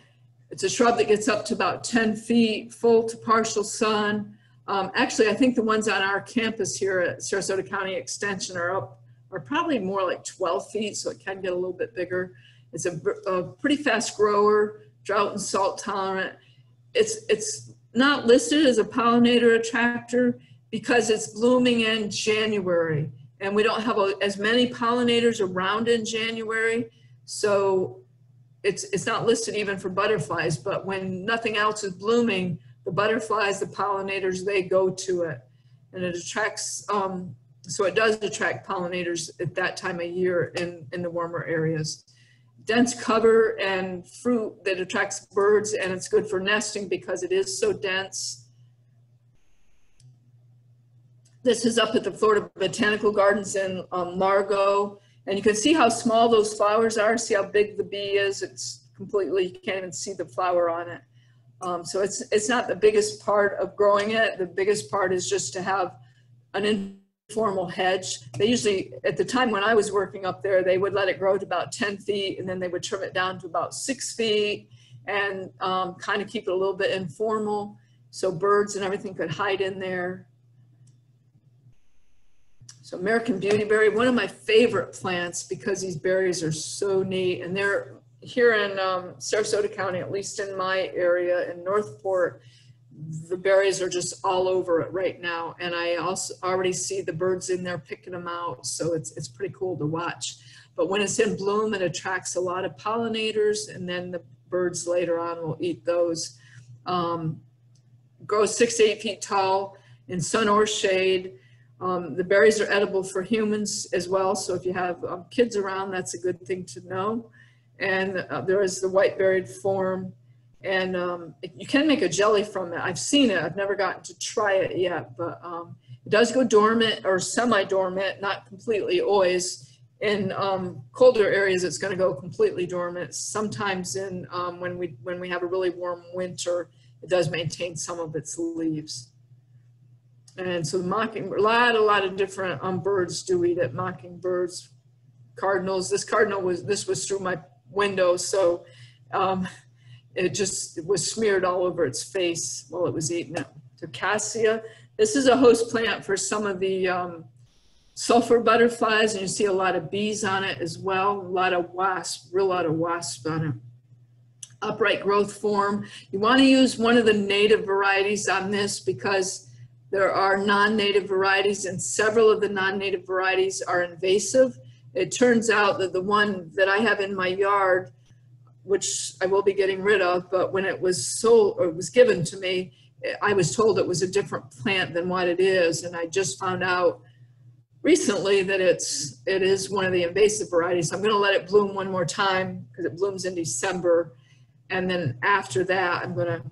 it's a shrub that gets up to about 10 feet, full to partial sun. Um, actually, I think the ones on our campus here at Sarasota County Extension are up, are probably more like 12 feet, so it can get a little bit bigger. It's a, a pretty fast grower, drought and salt tolerant. It's, it's not listed as a pollinator attractor because it's blooming in January and we don't have a, as many pollinators around in January. So it's, it's not listed even for butterflies, but when nothing else is blooming, the butterflies, the pollinators, they go to it. And it attracts, um, so it does attract pollinators at that time of year in, in the warmer areas. Dense cover and fruit that attracts birds and it's good for nesting because it is so dense. This is up at the Florida Botanical Gardens in um, Largo. And you can see how small those flowers are. See how big the bee is. It's completely, you can't even see the flower on it. Um, so it's, it's not the biggest part of growing it. The biggest part is just to have an informal hedge. They usually, at the time when I was working up there, they would let it grow to about 10 feet and then they would trim it down to about six feet and um, kind of keep it a little bit informal so birds and everything could hide in there. So American Beautyberry, one of my favorite plants because these berries are so neat and they're here in um, Sarasota County, at least in my area in Northport, the berries are just all over it right now. And I also already see the birds in there picking them out. So it's, it's pretty cool to watch. But when it's in bloom, it attracts a lot of pollinators and then the birds later on will eat those. Um, grows six to eight feet tall in sun or shade. Um, the berries are edible for humans as well. So if you have um, kids around, that's a good thing to know. And uh, there is the white berried form. And um, you can make a jelly from it. I've seen it. I've never gotten to try it yet, but um, it does go dormant or semi-dormant, not completely always. In um, colder areas, it's going to go completely dormant. Sometimes in um, when we when we have a really warm winter, it does maintain some of its leaves. And so mocking, a lot, a lot of different um, birds do eat it, mockingbirds, cardinals. This cardinal was, this was through my window, so um, it just it was smeared all over its face while it was eating it. To cassia, this is a host plant for some of the um, sulfur butterflies, and you see a lot of bees on it as well, a lot of wasps, real lot of wasps on it. Upright growth form. You want to use one of the native varieties on this because there are non-native varieties and several of the non-native varieties are invasive. It turns out that the one that I have in my yard, which I will be getting rid of, but when it was sold or it was given to me, I was told it was a different plant than what it is. And I just found out recently that it's, it is one of the invasive varieties. I'm gonna let it bloom one more time because it blooms in December. And then after that, I'm gonna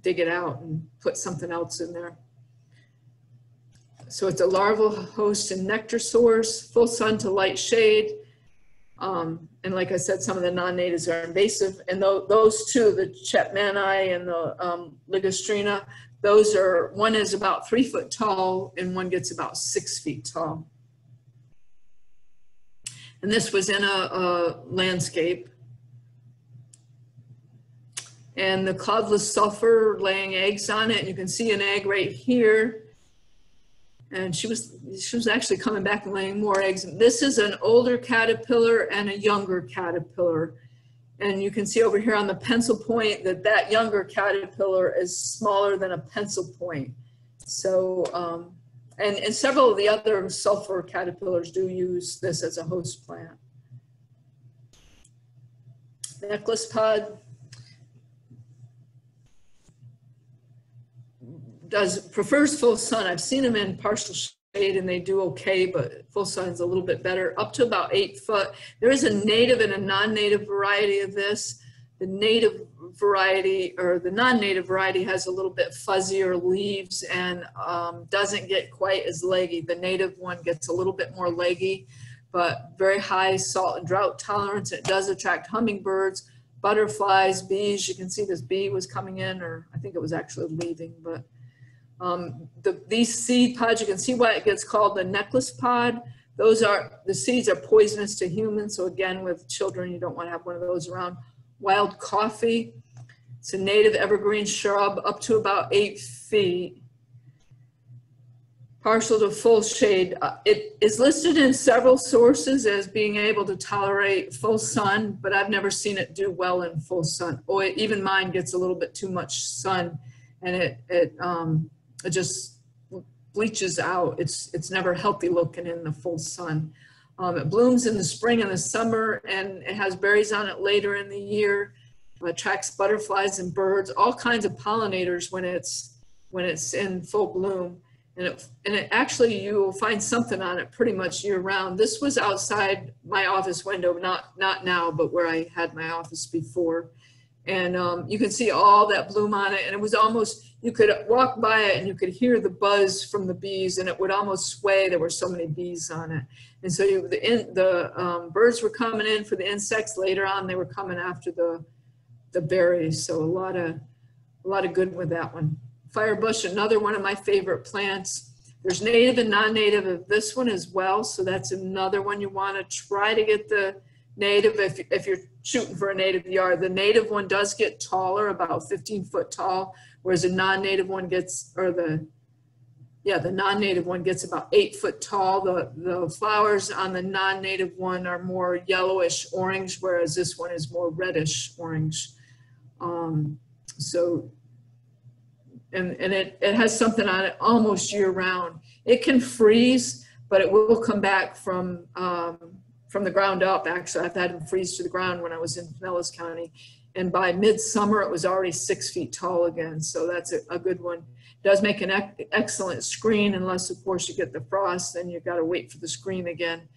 dig it out and put something else in there. So it's a larval host and nectar source, full sun to light shade. Um, and like I said, some of the non-natives are invasive. And th those two, the Chapmani and the um, Ligustrina, those are, one is about three foot tall and one gets about six feet tall. And this was in a, a landscape. And the cloudless sulfur laying eggs on it. You can see an egg right here and she was she was actually coming back and laying more eggs. This is an older caterpillar and a younger caterpillar. And you can see over here on the pencil point that that younger caterpillar is smaller than a pencil point. So, um, and, and several of the other sulfur caterpillars do use this as a host plant. Necklace pod does, prefers full sun. I've seen them in partial shade and they do okay, but full sun is a little bit better, up to about eight foot. There is a native and a non-native variety of this. The native variety or the non-native variety has a little bit fuzzier leaves and um, doesn't get quite as leggy. The native one gets a little bit more leggy, but very high salt and drought tolerance. It does attract hummingbirds, butterflies, bees. You can see this bee was coming in, or I think it was actually leaving, but um, the, these seed pods, you can see why it gets called the necklace pod. Those are, the seeds are poisonous to humans. So again, with children, you don't want to have one of those around. Wild coffee, it's a native evergreen shrub up to about eight feet. Partial to full shade. Uh, It is listed in several sources as being able to tolerate full sun, but I've never seen it do well in full sun. Or even mine gets a little bit too much sun and it, it, um, it just bleaches out. It's, it's never healthy looking in the full sun. Um, it blooms in the spring and the summer and it has berries on it later in the year. It attracts butterflies and birds, all kinds of pollinators when it's, when it's in full bloom. And it, and it actually, you will find something on it pretty much year round. This was outside my office window, not, not now, but where I had my office before. And um, you can see all that bloom on it. And it was almost, you could walk by it and you could hear the buzz from the bees and it would almost sway. There were so many bees on it. And so you, the, in, the um, birds were coming in for the insects. Later on, they were coming after the, the berries. So a lot of, a lot of good with that one. Firebush, another one of my favorite plants. There's native and non-native of this one as well. So that's another one you want to try to get the native if, if you're shooting for a native yard. The native one does get taller, about 15 foot tall, whereas a non-native one gets, or the, yeah, the non-native one gets about eight foot tall. The, the flowers on the non-native one are more yellowish orange, whereas this one is more reddish orange. Um, so, and, and it, it has something on it almost year round. It can freeze, but it will come back from, um, from the ground up. Actually, I've had them freeze to the ground when I was in Pinellas County. And by midsummer, it was already six feet tall again. So that's a, a good one. It does make an ec excellent screen, unless of course you get the frost, then you've got to wait for the screen again.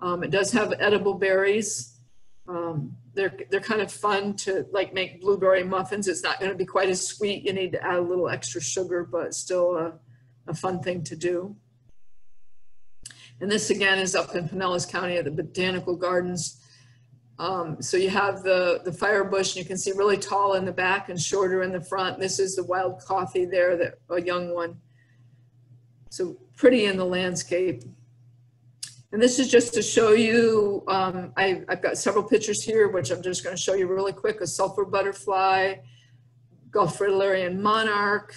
Um, it does have edible berries. Um, they're, they're kind of fun to like make blueberry muffins. It's not going to be quite as sweet. You need to add a little extra sugar, but still a, a fun thing to do. And this again is up in Pinellas County at the Botanical Gardens. Um, so you have the, the fire bush and you can see really tall in the back and shorter in the front. This is the wild coffee there, that a young one. So pretty in the landscape. And this is just to show you, um, I, have got several pictures here, which I'm just going to show you really quick. A sulfur butterfly, Gulf fritillarian monarch,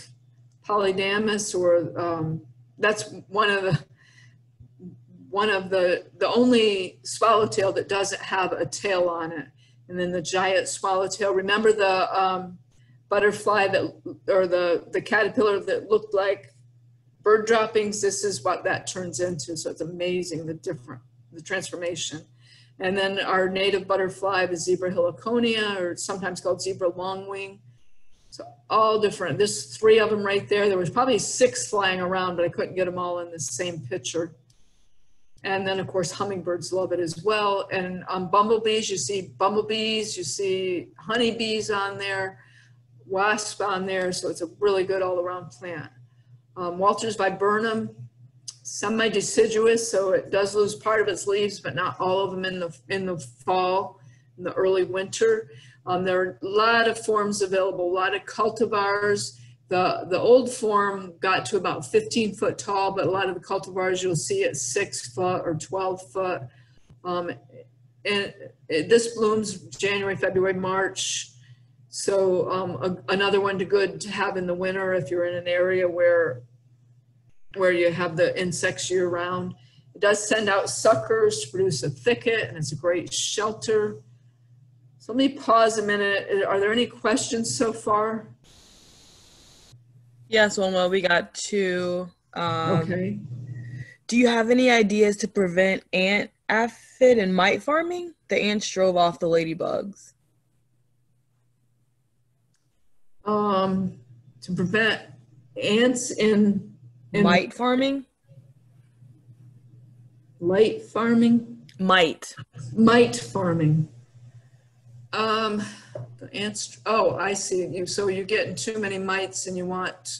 polydamas, or um, that's one of the one of the, the only swallowtail that doesn't have a tail on it. And then the giant swallowtail, remember the um, butterfly that, or the, the caterpillar that looked like bird droppings? This is what that turns into. So it's amazing, the different, the transformation. And then our native butterfly, the zebra heliconia, or sometimes called zebra longwing. So all different. There's three of them right there. There was probably six flying around, but I couldn't get them all in the same picture. And then of course, hummingbirds love it as well. And on bumblebees, you see bumblebees, you see honeybees on there, wasp on there. So it's a really good all around plant. Um, Walters viburnum, semi-deciduous, so it does lose part of its leaves, but not all of them in the, in the fall, in the early winter. Um, there are a lot of forms available, a lot of cultivars, the, the old form got to about 15 foot tall, but a lot of the cultivars you'll see at six foot or 12 foot. Um, and it, this blooms January, February, March. So um, a, another one to good to have in the winter if you're in an area where where you have the insects year round. It does send out suckers to produce a thicket and it's a great shelter. So let me pause a minute. Are there any questions so far? Yes, Wilma, we got two. Um, Okay. Do you have any ideas to prevent ant aphid and mite farming? The ants drove off the ladybugs. Um, to prevent ants in, in Mite farming? light farming, Mite. mite farming. Um, the ants, oh, I see you. So you're getting too many mites and you want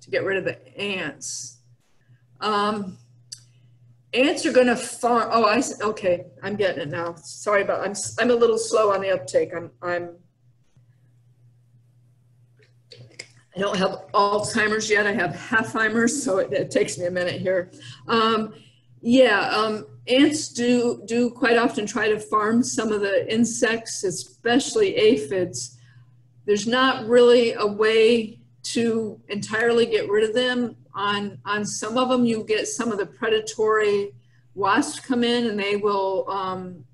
to get rid of the ants. Um, ants are gonna farm, oh, I, okay, I'm getting it now. Sorry about, I'm, I'm a little slow on the uptake. I'm, I'm I don't have Alzheimer's yet. I have Halfheimer's, so it, it takes me a minute here. Um, yeah, um, ants do do quite often try to farm some of the insects, especially aphids. There's not really a way to entirely get rid of them. On on some of them, you get some of the predatory wasps come in, and they will um,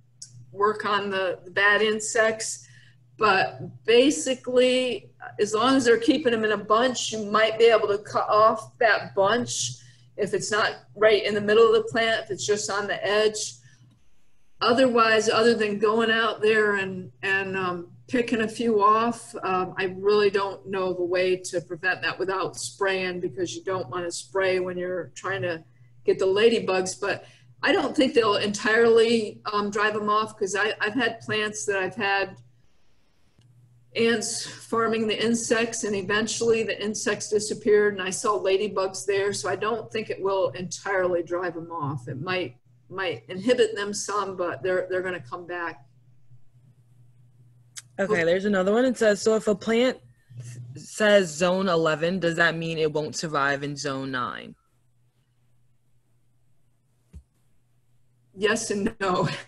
work on the, the bad insects. But basically, as long as they're keeping them in a bunch, you might be able to cut off that bunch if it's not right in the middle of the plant, if it's just on the edge. Otherwise, other than going out there and, and um, picking a few off, um, I really don't know of a way to prevent that without spraying because you don't want to spray when you're trying to get the ladybugs. But I don't think they'll entirely um, drive them off because I've had plants that I've had ants farming the insects and eventually the insects disappeared and I saw ladybugs there. So I don't think it will entirely drive them off. It might might inhibit them some, but they're they're going to come back. Okay, there's another one. It says so if a plant says zone 11, does that mean it won't survive in zone 9? Yes and no.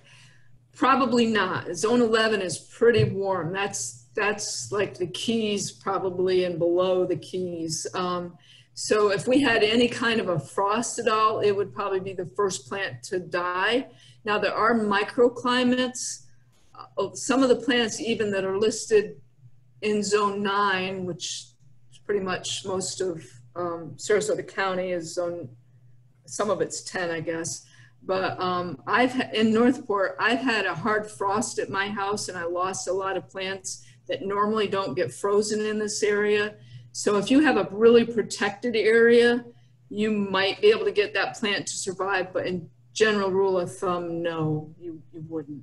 Probably not. Zone 11 is pretty warm. That's that's like the keys probably and below the keys. Um, so if we had any kind of a frost at all, it would probably be the first plant to die. Now there are microclimates. Uh, some of the plants even that are listed in zone nine, which is pretty much most of um, Sarasota County is zone, some of it's 10, I guess. But um, I've, in Northport, I've had a hard frost at my house and I lost a lot of plants that normally don't get frozen in this area. So if you have a really protected area, you might be able to get that plant to survive, but in general rule of thumb, no, you, you wouldn't.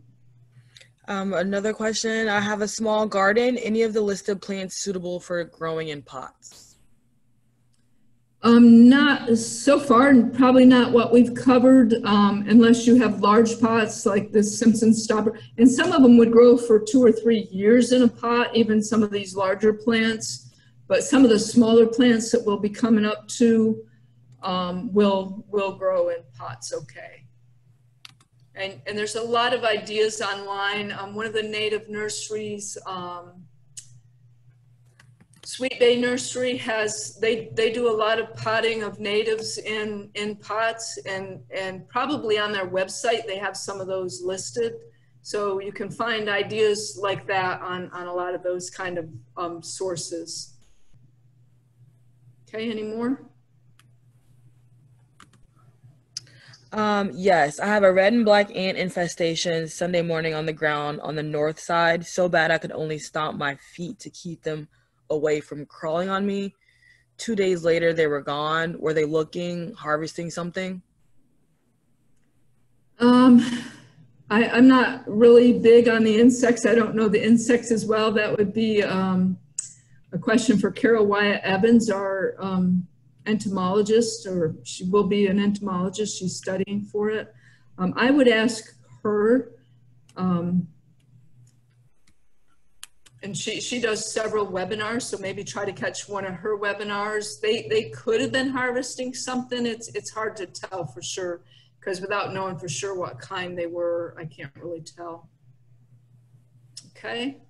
Um, another question. I have a small garden. Any of the listed plants suitable for growing in pots? Um, not so far, and probably not what we've covered, um, unless you have large pots like this Simpson stopper. And some of them would grow for two or three years in a pot, even some of these larger plants. But some of the smaller plants that we'll be coming up to, um, will, will grow in pots okay. And, and there's a lot of ideas online. Um, one of the native nurseries, um, Sweet Bay Nursery has, they, they do a lot of potting of natives in, in pots and, and probably on their website, they have some of those listed. So you can find ideas like that on, on a lot of those kind of um, sources. Okay, any more? Um, yes, I have a red and black ant infestation Sunday morning on the ground on the north side. So bad I could only stomp my feet to keep them away from crawling on me. Two days later, they were gone. Were they looking, harvesting something? Um, I, I'm not really big on the insects. I don't know the insects as well. That would be um, a question for Carol Wyatt Evans, our um, entomologist, or she will be an entomologist. She's studying for it. Um, I would ask her. Um, and she, she does several webinars, so maybe try to catch one of her webinars. They, they could have been harvesting something. It's, it's hard to tell for sure because without knowing for sure what kind they were, I can't really tell. Okay.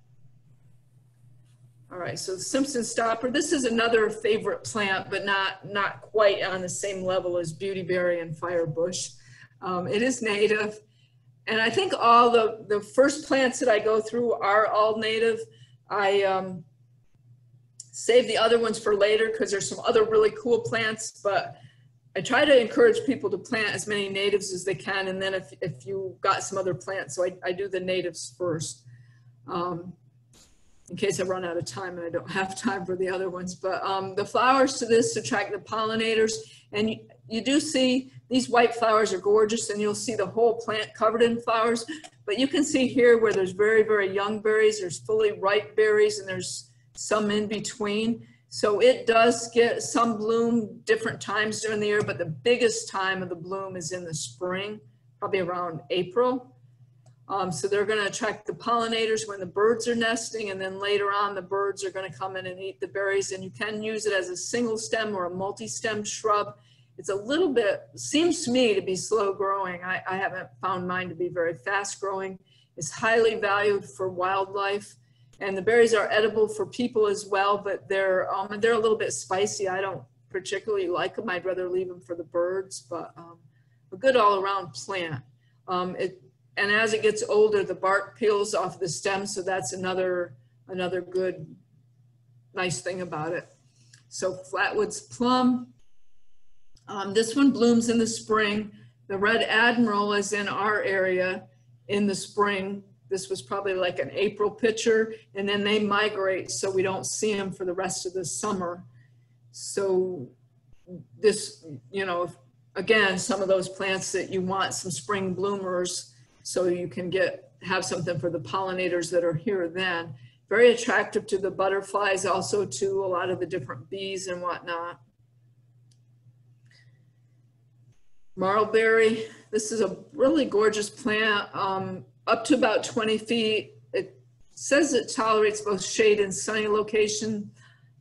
All right, so the Simpson stopper. This is another favorite plant, but not not quite on the same level as beautyberry and firebush. Um, it is native, and I think all the, the first plants that I go through are all native. I, um, save the other ones for later because there's some other really cool plants, but I try to encourage people to plant as many natives as they can. And then if, if you got some other plants, so I, I do the natives first. Um, in case I run out of time and I don't have time for the other ones, but, um, the flowers to this attract the pollinators. And you, do see these white flowers are gorgeous and you'll see the whole plant covered in flowers. But you can see here where there's very, very young berries, there's fully ripe berries and there's some in between. So it does get some bloom different times during the year, but the biggest time of the bloom is in the spring, probably around April. Um, so they're gonna attract the pollinators when the birds are nesting and then later on the birds are gonna come in and eat the berries and you can use it as a single stem or a multi-stem shrub. It's a little bit, seems to me to be slow growing. I, I haven't found mine to be very fast growing. It's highly valued for wildlife. And the berries are edible for people as well, but they're, um, they're a little bit spicy. I don't particularly like them. I'd rather leave them for the birds, but, um, a good all around plant. Um, it, and as it gets older, the bark peels off the stem. So that's another, another good, nice thing about it. So Flatwoods plum. Um, this one blooms in the spring. The red admiral is in our area in the spring. This was probably like an April picture, and then they migrate, so we don't see them for the rest of the summer. So this, you know, again, some of those plants that you want some spring bloomers, so you can get, have something for the pollinators that are here then. Very attractive to the butterflies, also to a lot of the different bees and whatnot. Marlberry, this is a really gorgeous plant, um, up to about 20 feet. It says it tolerates both shade and sunny location.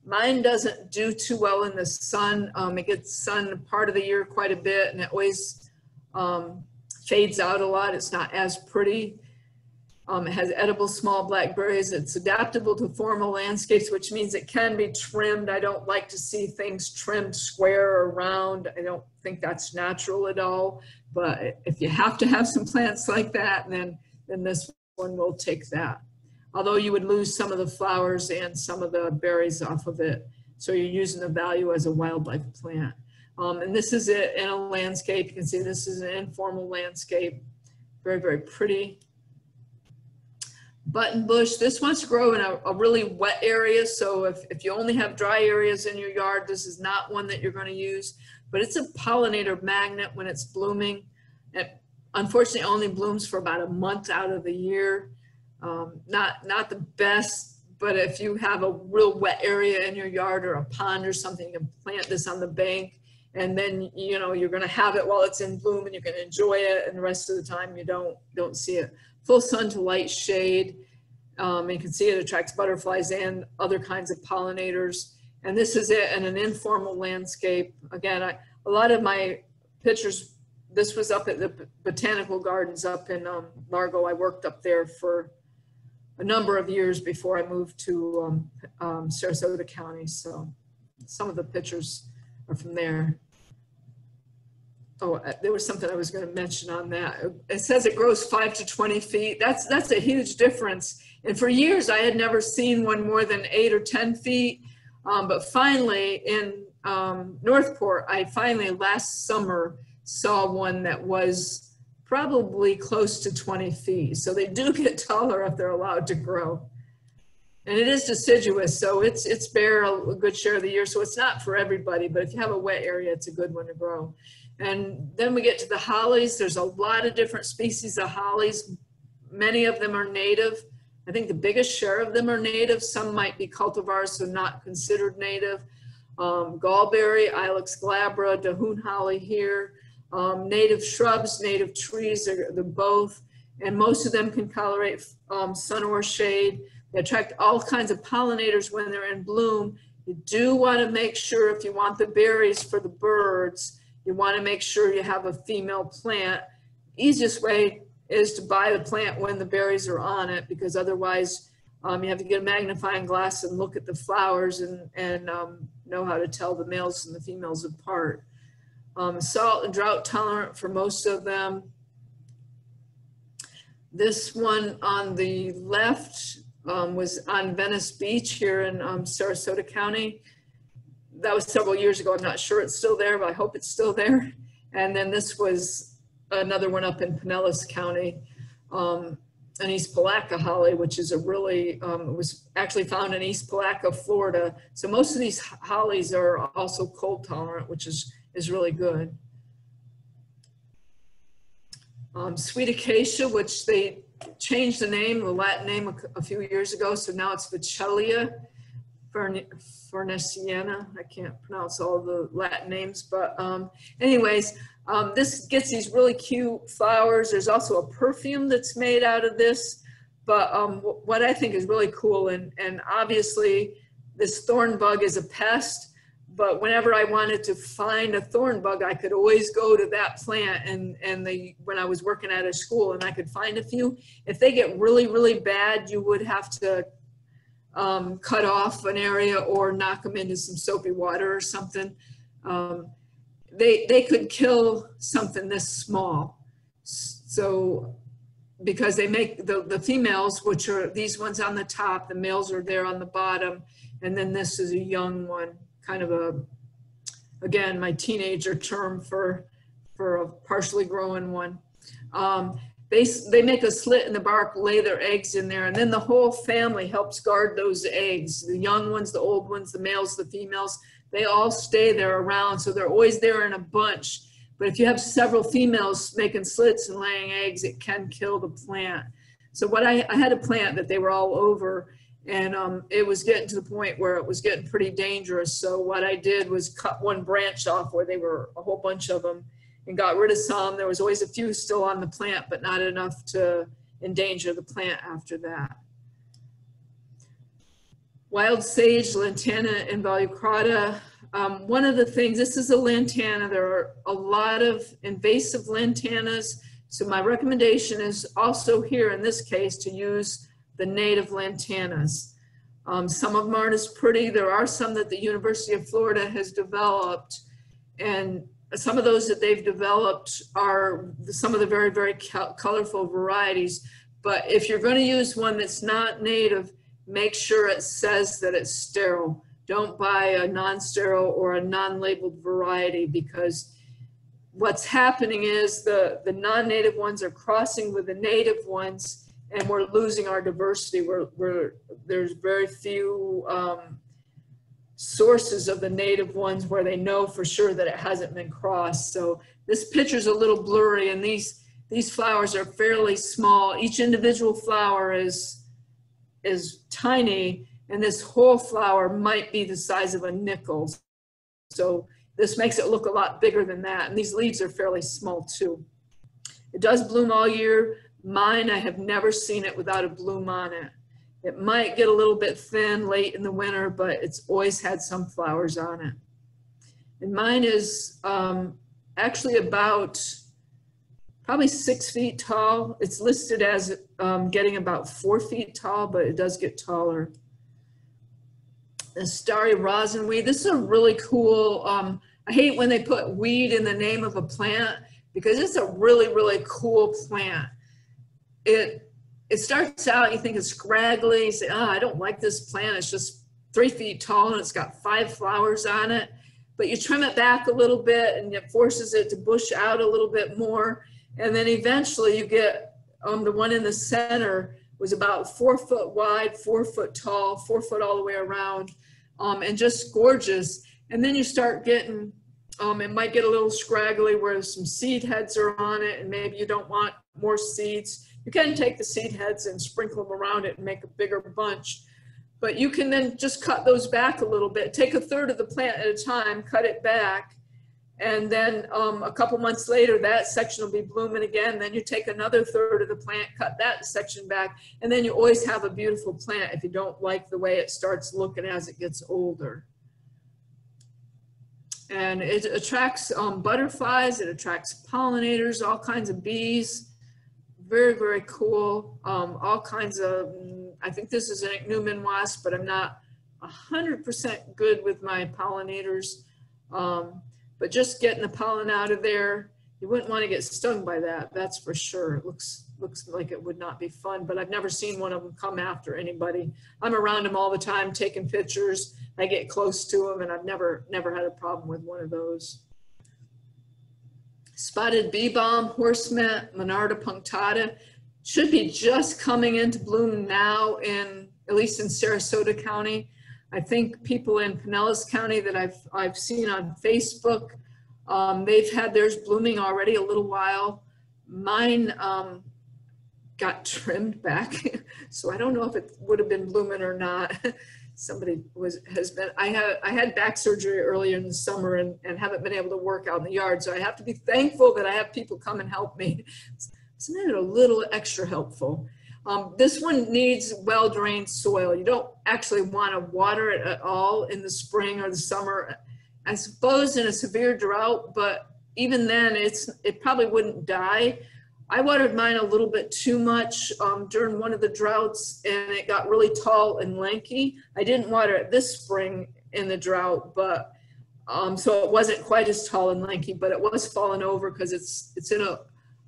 Mine doesn't do too well in the sun. Um, it gets sun part of the year quite a bit and it always um, fades out a lot. It's not as pretty. Um, it has edible small blackberries. It's adaptable to formal landscapes, which means it can be trimmed. I don't like to see things trimmed square or round. I don't think that's natural at all. But if you have to have some plants like that, then, then this one will take that. Although you would lose some of the flowers and some of the berries off of it. So you're using the value as a wildlife plant. Um, and this is it in a landscape. You can see this is an informal landscape. Very, very pretty button bush. This wants to grow in a, a, really wet area. So if, if you only have dry areas in your yard, this is not one that you're going to use. But it's a pollinator magnet when it's blooming. It unfortunately only blooms for about a month out of the year. Um, not, not the best, but if you have a real wet area in your yard or a pond or something, you can plant this on the bank. And then, you know, you're going to have it while it's in bloom and you can enjoy it. And the rest of the time you don't, don't see it full sun to light shade. Um, you can see it attracts butterflies and other kinds of pollinators. And this is it in an informal landscape. Again, I, a lot of my pictures, this was up at the Botanical Gardens up in um, Largo. I worked up there for a number of years before I moved to um, um, Sarasota County. So some of the pictures are from there. Oh, uh, there was something I was going to mention on that. It says it grows five to 20 feet. That's, that's a huge difference. And for years, I had never seen one more than eight or 10 feet. Um, but finally, in um, Northport, I finally last summer saw one that was probably close to 20 feet. So they do get taller if they're allowed to grow. And it is deciduous, so it's it's bare a good share of the year. So it's not for everybody, but if you have a wet area, it's a good one to grow. And then we get to the hollies. There's a lot of different species of hollies. Many of them are native. I think the biggest share of them are native. Some might be cultivars, so not considered native. Um, gallberry, Ilex glabra, Dahoon holly here. Um, native shrubs, native trees, they're, they're, both. And most of them can tolerate um, sun or shade. They attract all kinds of pollinators when they're in bloom. You do want to make sure if you want the berries for the birds, you want to make sure you have a female plant. Easiest way is to buy the plant when the berries are on it because otherwise um, you have to get a magnifying glass and look at the flowers and, and um, know how to tell the males and the females apart. Um, salt and drought tolerant for most of them. This one on the left um, was on Venice Beach here in um, Sarasota County. That was several years ago. I'm not sure it's still there, but I hope it's still there. And then this was another one up in Pinellas County, um, an East Palatka holly, which is a really, um, was actually found in East Palatka, Florida. So most of these hollies are also cold tolerant, which is, is really good. Um, sweet acacia, which they changed the name, the Latin name a, a few years ago, so now it's Vachellia Farnesiana. I can't pronounce all the Latin names, but um, anyways, um, this gets these really cute flowers. There's also a perfume that's made out of this. But um, what I think is really cool, and, and obviously this thorn bug is a pest, but whenever I wanted to find a thorn bug, I could always go to that plant and, and when I was working at a school and I could find a few. If they get really, really bad, you would have to um, cut off an area or knock them into some soapy water or something. Um, they, they could kill something this small. So, because they make the, the females, which are these ones on the top, the males are there on the bottom. And then this is a young one, kind of a, again, my teenager term for, for a partially growing one. Um, they, they make a slit in the bark, lay their eggs in there, and then the whole family helps guard those eggs. The young ones, the old ones, the males, the females, they all stay there around, so they're always there in a bunch. But if you have several females making slits and laying eggs, it can kill the plant. So what I, I had a plant that they were all over, and um, it was getting to the point where it was getting pretty dangerous. So what I did was cut one branch off where they were a whole bunch of them and got rid of some. There was always a few still on the plant, but not enough to endanger the plant after that. Wild sage, lantana, involucrata. Um, one of the things, this is a lantana. There are a lot of invasive lantanas. So my recommendation is also here in this case to use the native lantanas. Um, some of them aren't as pretty. There are some that the University of Florida has developed. And some of those that they've developed are some of the very, very co- colorful varieties. But if you're going to use one that's not native, make sure it says that it's sterile. Don't buy a non-sterile or a non-labeled variety because what's happening is the, the non-native ones are crossing with the native ones and we're losing our diversity. We're, we're, there's very few um, sources of the native ones where they know for sure that it hasn't been crossed. So this picture's a little blurry and these, these flowers are fairly small. Each individual flower is, is tiny and this whole flower might be the size of a nickel. So this makes it look a lot bigger than that. And these leaves are fairly small too. It does bloom all year. Mine, I have never seen it without a bloom on it. It might get a little bit thin late in the winter, but it's always had some flowers on it. And mine is um, actually about probably six feet tall. It's listed as um, getting about four feet tall, but it does get taller. The starry rosin weed. This is a really cool. Um, I hate when they put weed in the name of a plant because it's a really, really cool plant. It it starts out, you think it's scraggly, you say, oh, I don't like this plant. It's just three feet tall and it's got five flowers on it. But you trim it back a little bit and it forces it to bush out a little bit more. And then eventually you get um, the one in the center was about four foot wide, four foot tall, four foot all the way around, um, and just gorgeous. And then you start getting, um, it might get a little scraggly where some seed heads are on it and maybe you don't want more seeds. You can take the seed heads and sprinkle them around it and make a bigger bunch. But you can then just cut those back a little bit. Take a third of the plant at a time, cut it back. And then um, a couple months later, that section will be blooming again. Then you take another third of the plant, cut that section back. And then you always have a beautiful plant if you don't like the way it starts looking as it gets older. And it attracts um, butterflies, it attracts pollinators, all kinds of bees very, very cool. Um, all kinds of, mm, I think this is an Newman wasp, but I'm not hundred percent good with my pollinators. Um, but just getting the pollen out of there you wouldn't want to get stung by that, that's for sure. It looks, looks like it would not be fun, but I've never seen one of them come after anybody. I'm around them all the time, taking pictures. I get close to them and I've never, never had a problem with one of those. Spotted bee balm, horsemint, Monarda punctata, should be just coming into bloom now in, at least in Sarasota County. I think people in Pinellas County that I've, I've seen on Facebook, um, they've had theirs blooming already a little while. Mine, um, got trimmed back, so I don't know if it would have been blooming or not. Somebody was, has been, I had, I had back surgery earlier in the summer and, and haven't been able to work out in the yard, so I have to be thankful that I have people come and help me. Isn't it a little extra helpful? Um, this one needs well-drained soil. You don't actually want to water it at all in the spring or the summer. I suppose in a severe drought, but even then it's, it probably wouldn't die. I watered mine a little bit too much um, during one of the droughts and it got really tall and lanky. I didn't water it this spring in the drought, but um, so it wasn't quite as tall and lanky, but it was falling over because it's, it's in a,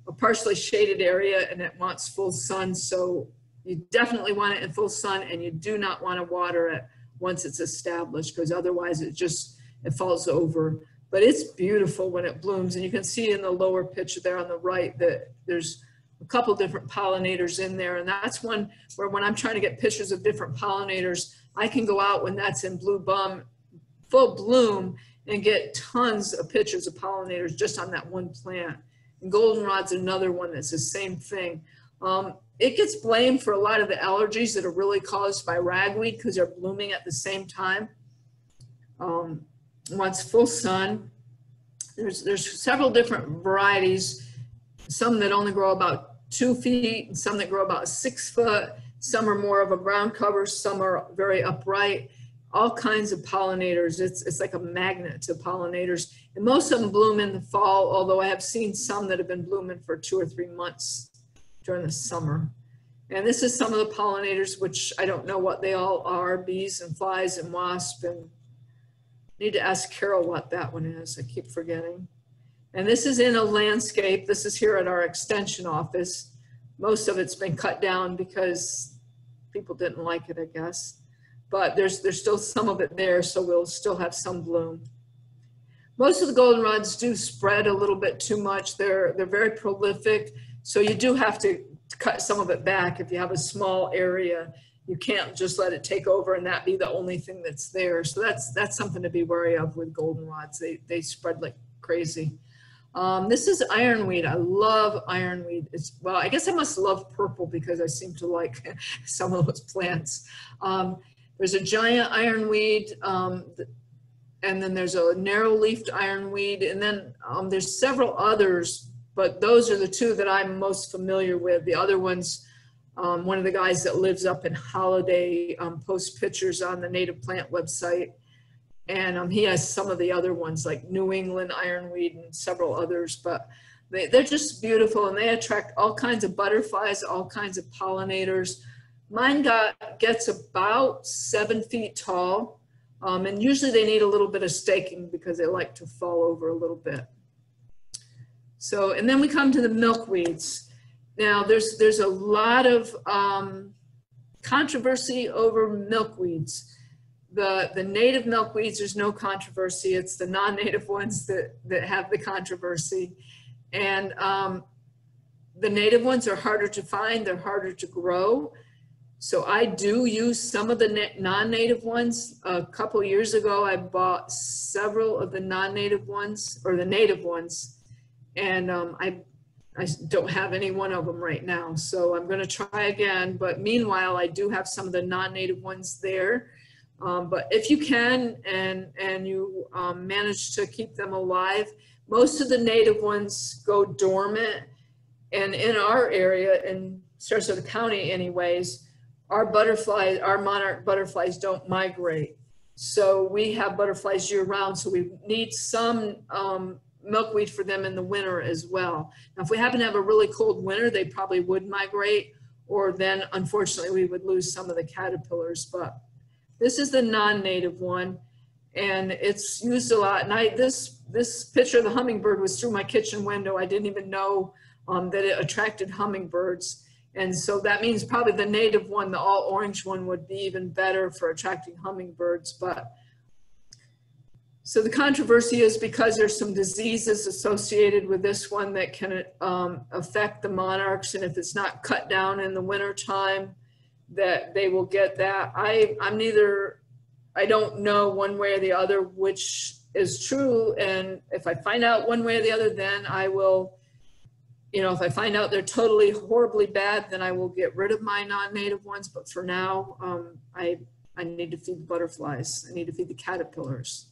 a partially shaded area and it wants full sun. So you definitely want it in full sun and you do not want to water it once it's established because otherwise it just, it falls over. But it's beautiful when it blooms and you can see in the lower picture there on the right that there's a couple different pollinators in there. And that's one where when I'm trying to get pictures of different pollinators, I can go out when that's in blue bum, full bloom and get tons of pictures of pollinators just on that one plant. And goldenrod's another one that's the same thing. Um, it gets blamed for a lot of the allergies that are really caused by ragweed because they're blooming at the same time. Um, wants full sun. There's, there's several different varieties, some that only grow about two feet, and some that grow about six foot. Some are more of a ground cover, some are very upright, all kinds of pollinators. It's, it's like a magnet to pollinators. And most of them bloom in the fall, although I have seen some that have been blooming for two or three months during the summer. And this is some of the pollinators, which I don't know what they all are, bees and flies and wasps and need to ask Carol what that one is. I keep forgetting. And this is in a landscape. This is here at our extension office. Most of it's been cut down because people didn't like it, I guess. But there's, there's still some of it there, so we'll still have some bloom. Most of the goldenrods do spread a little bit too much. They're, they're very prolific. So you do have to cut some of it back if you have a small area you can't just let it take over and that be the only thing that's there. So that's that's something to be wary of with goldenrods. They they spread like crazy. Um, this is ironweed. I love ironweed. It's well, I guess I must love purple because I seem to like some of those plants. Um, there's a giant ironweed, um, and then there's a narrow-leafed ironweed, and then um, there's several others, but those are the two that I'm most familiar with. The other ones um, one of the guys that lives up in Holiday um, posts pictures on the native plant website. And um, he has some of the other ones like New England ironweed and several others, but they, they're just beautiful and they attract all kinds of butterflies, all kinds of pollinators. Mine got gets about seven feet tall. Um, and usually they need a little bit of staking because they like to fall over a little bit. So, and then we come to the milkweeds. Now, there's, there's a lot of um, controversy over milkweeds. The, the native milkweeds, there's no controversy. It's the non-native ones that, that have the controversy. And um, the native ones are harder to find, they're harder to grow. So I do use some of the non-native ones. A couple years ago, I bought several of the non-native ones or the native ones. And um, I I don't have any one of them right now, so I'm going to try again. But meanwhile, I do have some of the non-native ones there. Um, but if you can and and you um, manage to keep them alive, most of the native ones go dormant. And in our area, in Sarasota County, anyways, our butterflies, our monarch butterflies, don't migrate. So we have butterflies year round. So we need some um, milkweed for them in the winter as well. Now, if we happen to have a really cold winter, they probably would migrate, or then unfortunately we would lose some of the caterpillars. But this is the non-native one, and it's used a lot. And I this this picture of the hummingbird was through my kitchen window. I didn't even know um, that it attracted hummingbirds. And so that means probably the native one, the all orange one would be even better for attracting hummingbirds. But so the controversy is because there's some diseases associated with this one that can um, affect the monarchs. And if it's not cut down in the winter time, that they will get that. I, I'm neither, I don't know one way or the other which is true. And if I find out one way or the other, then I will, you know, if I find out they're totally horribly bad, then I will get rid of my non-native ones. But for now, um, I, I need to feed the butterflies. I need to feed the caterpillars.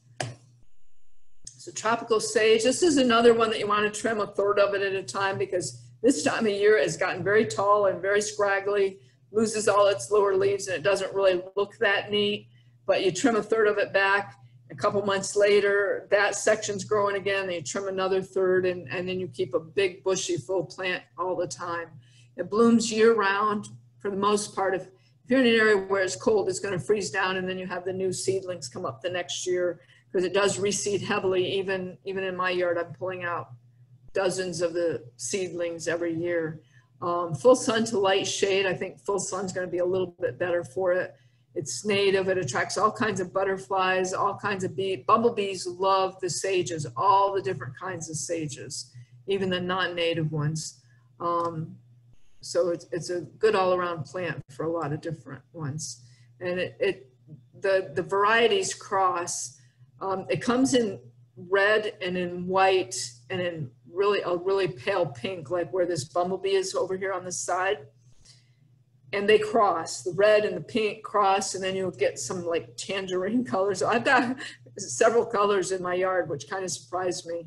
So tropical sage, this is another one that you want to trim a third of it at a time because this time of year has gotten very tall and very scraggly, loses all its lower leaves and it doesn't really look that neat. But you trim a third of it back. A couple months later, that section's growing again. Then you trim another third and, and then you keep a big bushy full plant all the time. It blooms year round for the most part. If, if you're in an area where it's cold, it's going to freeze down and then you have the new seedlings come up the next year because it does reseed heavily. Even, even in my yard, I'm pulling out dozens of the seedlings every year. Um, full sun to light shade, I think full sun's going to be a little bit better for it. It's native, it attracts all kinds of butterflies, all kinds of bees. Bumblebees love the sages, all the different kinds of sages, even the non-native ones. Um, so it's, it's a good all-around plant for a lot of different ones. And it, it the, the varieties cross um, it comes in red and in white and in really a really pale pink, like where this bumblebee is over here on the side. And they cross, the red and the pink cross, and then you'll get some like tangerine colors. I've got several colors in my yard, which kind of surprised me.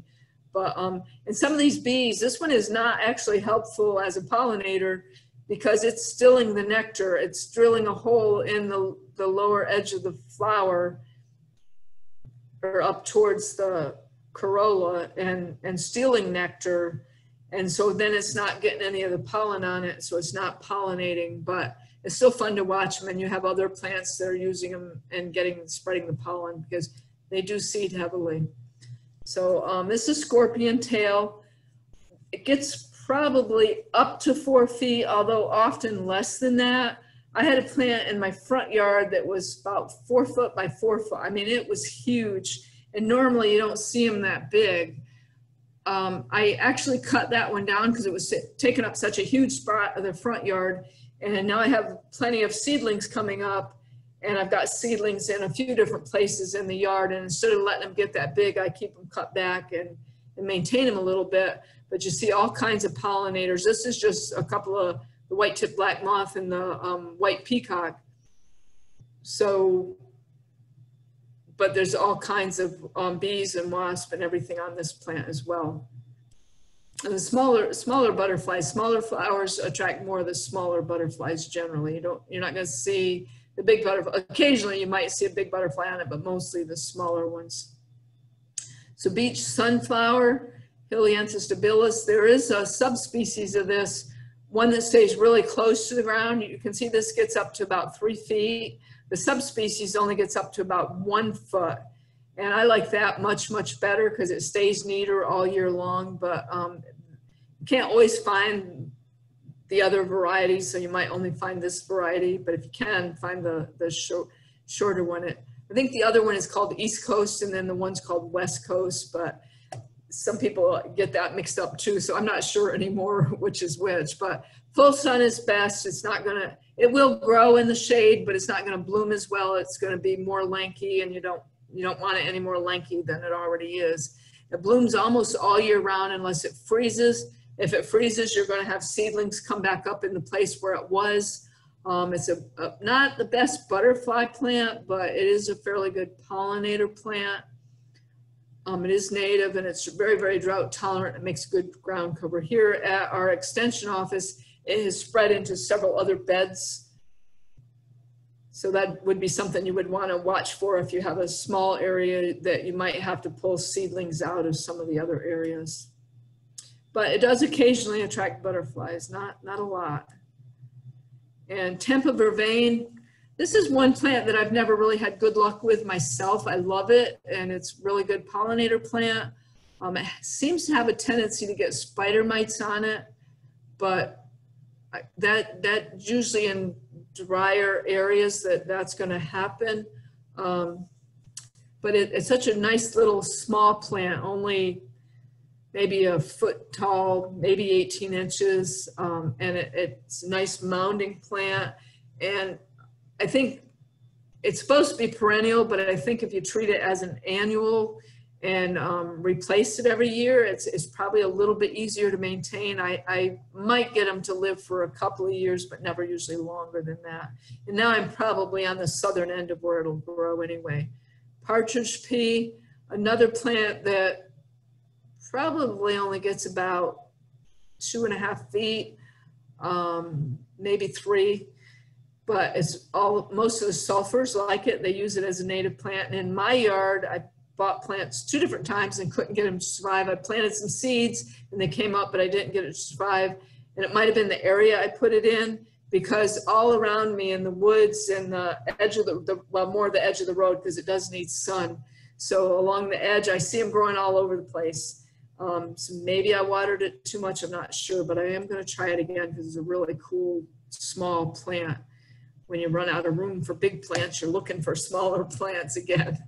But um, and some of these bees, this one is not actually helpful as a pollinator because it's stilling the nectar. It's drilling a hole in the, the lower edge of the flower or up towards the corolla and, and stealing nectar. And so then it's not getting any of the pollen on it, so it's not pollinating, but it's still fun to watch them. And you have other plants that are using them and getting, spreading the pollen because they do seed heavily. So um, this is scorpion tail. It gets probably up to four feet, although often less than that. I had a plant in my front yard that was about four foot by four foot. I mean, it was huge. And normally you don't see them that big. Um, I actually cut that one down because it was taking up such a huge spot of the front yard. And now I have plenty of seedlings coming up and I've got seedlings in a few different places in the yard. And instead of letting them get that big, I keep them cut back and, and maintain them a little bit. But you see all kinds of pollinators. This is just a couple of the white-tipped black moth and the um, white peacock. So, but there's all kinds of um, bees and wasps and everything on this plant as well. And the smaller, smaller butterflies, smaller flowers attract more of the smaller butterflies generally. You don't, you're not going to see the big butterfly. Occasionally you might see a big butterfly on it, but mostly the smaller ones. So beach sunflower, Helianthus debilis, there is a subspecies of this one that stays really close to the ground. You can see this gets up to about three feet. The subspecies only gets up to about one foot. And I like that much, much better because it stays neater all year long, but um, you can't always find the other varieties. So you might only find this variety, but if you can find the, the short, shorter one, it, I think the other one is called East Coast and then the one's called West Coast, but some people get that mixed up too. So I'm not sure anymore which is which, but full sun is best. It's not gonna, it will grow in the shade, but it's not gonna bloom as well. It's gonna be more lanky and you don't, you don't want it any more lanky than it already is. It blooms almost all year round unless it freezes. If it freezes, you're gonna have seedlings come back up in the place where it was. Um, it's a, a, not the best butterfly plant, but it is a fairly good pollinator plant. Um, it is native and it's very, very drought tolerant. It makes good ground cover. Here at our extension office, it has spread into several other beds. So that would be something you would want to watch for if you have a small area that you might have to pull seedlings out of some of the other areas. But it does occasionally attract butterflies, not, not a lot. And Tampa vervain, This is one plant that I've never really had good luck with myself. I love it and it's really good pollinator plant. Um, it seems to have a tendency to get spider mites on it, but that, that usually in drier areas that that's gonna happen. Um, but it, it's such a nice little small plant, only maybe a foot tall, maybe 18 inches. Um, and it, it's a nice mounding plant. And I think it's supposed to be perennial, but I think if you treat it as an annual and um, replace it every year, it's, it's probably a little bit easier to maintain. I, I might get them to live for a couple of years, but never usually longer than that. And now I'm probably on the southern end of where it'll grow anyway. Partridge pea, another plant that probably only gets about two and a half feet, um, maybe three. But it's all, most of the sulfurs like it. They use it as a native plant. And in my yard, I bought plants two different times and couldn't get them to survive. I planted some seeds and they came up, but I didn't get it to survive. And it might have been the area I put it in because all around me in the woods and the edge of the, the well, more the edge of the road because it does need sun. So along the edge, I see them growing all over the place. Um, so maybe I watered it too much, I'm not sure, but I am gonna try it again because it's a really cool, small plant. When you run out of room for big plants, you're looking for smaller plants again.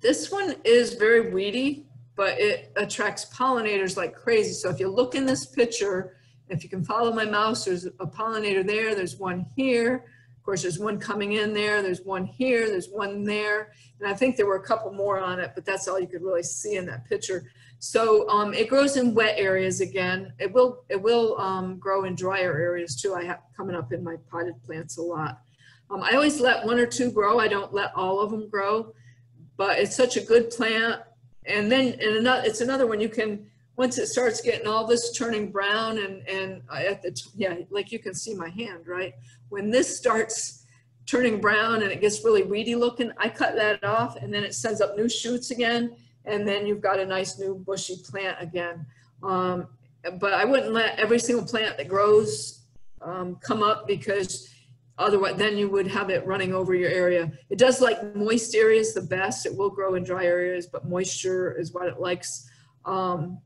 This one is very weedy, but it attracts pollinators like crazy. So if you look in this picture, if you can follow my mouse, there's a pollinator there, there's one here. Of course, there's one coming in there, there's one here, there's one there. And I think there were a couple more on it, but that's all you could really see in that picture. So um, it grows in wet areas again. It will, it will um, grow in drier areas too. I have coming up in my potted plants a lot. Um, I always let one or two grow. I don't let all of them grow, but it's such a good plant. And then and another, it's another one you can, once it starts getting all this turning brown and, and at the, yeah, like you can see my hand, right? When this starts turning brown and it gets really weedy looking, I cut that off and then it sends up new shoots again. And then you've got a nice new bushy plant again. Um, but I wouldn't let every single plant that grows um, come up because otherwise then you would have it running over your area. It does like moist areas the best. It will grow in dry areas, but moisture is what it likes. Um,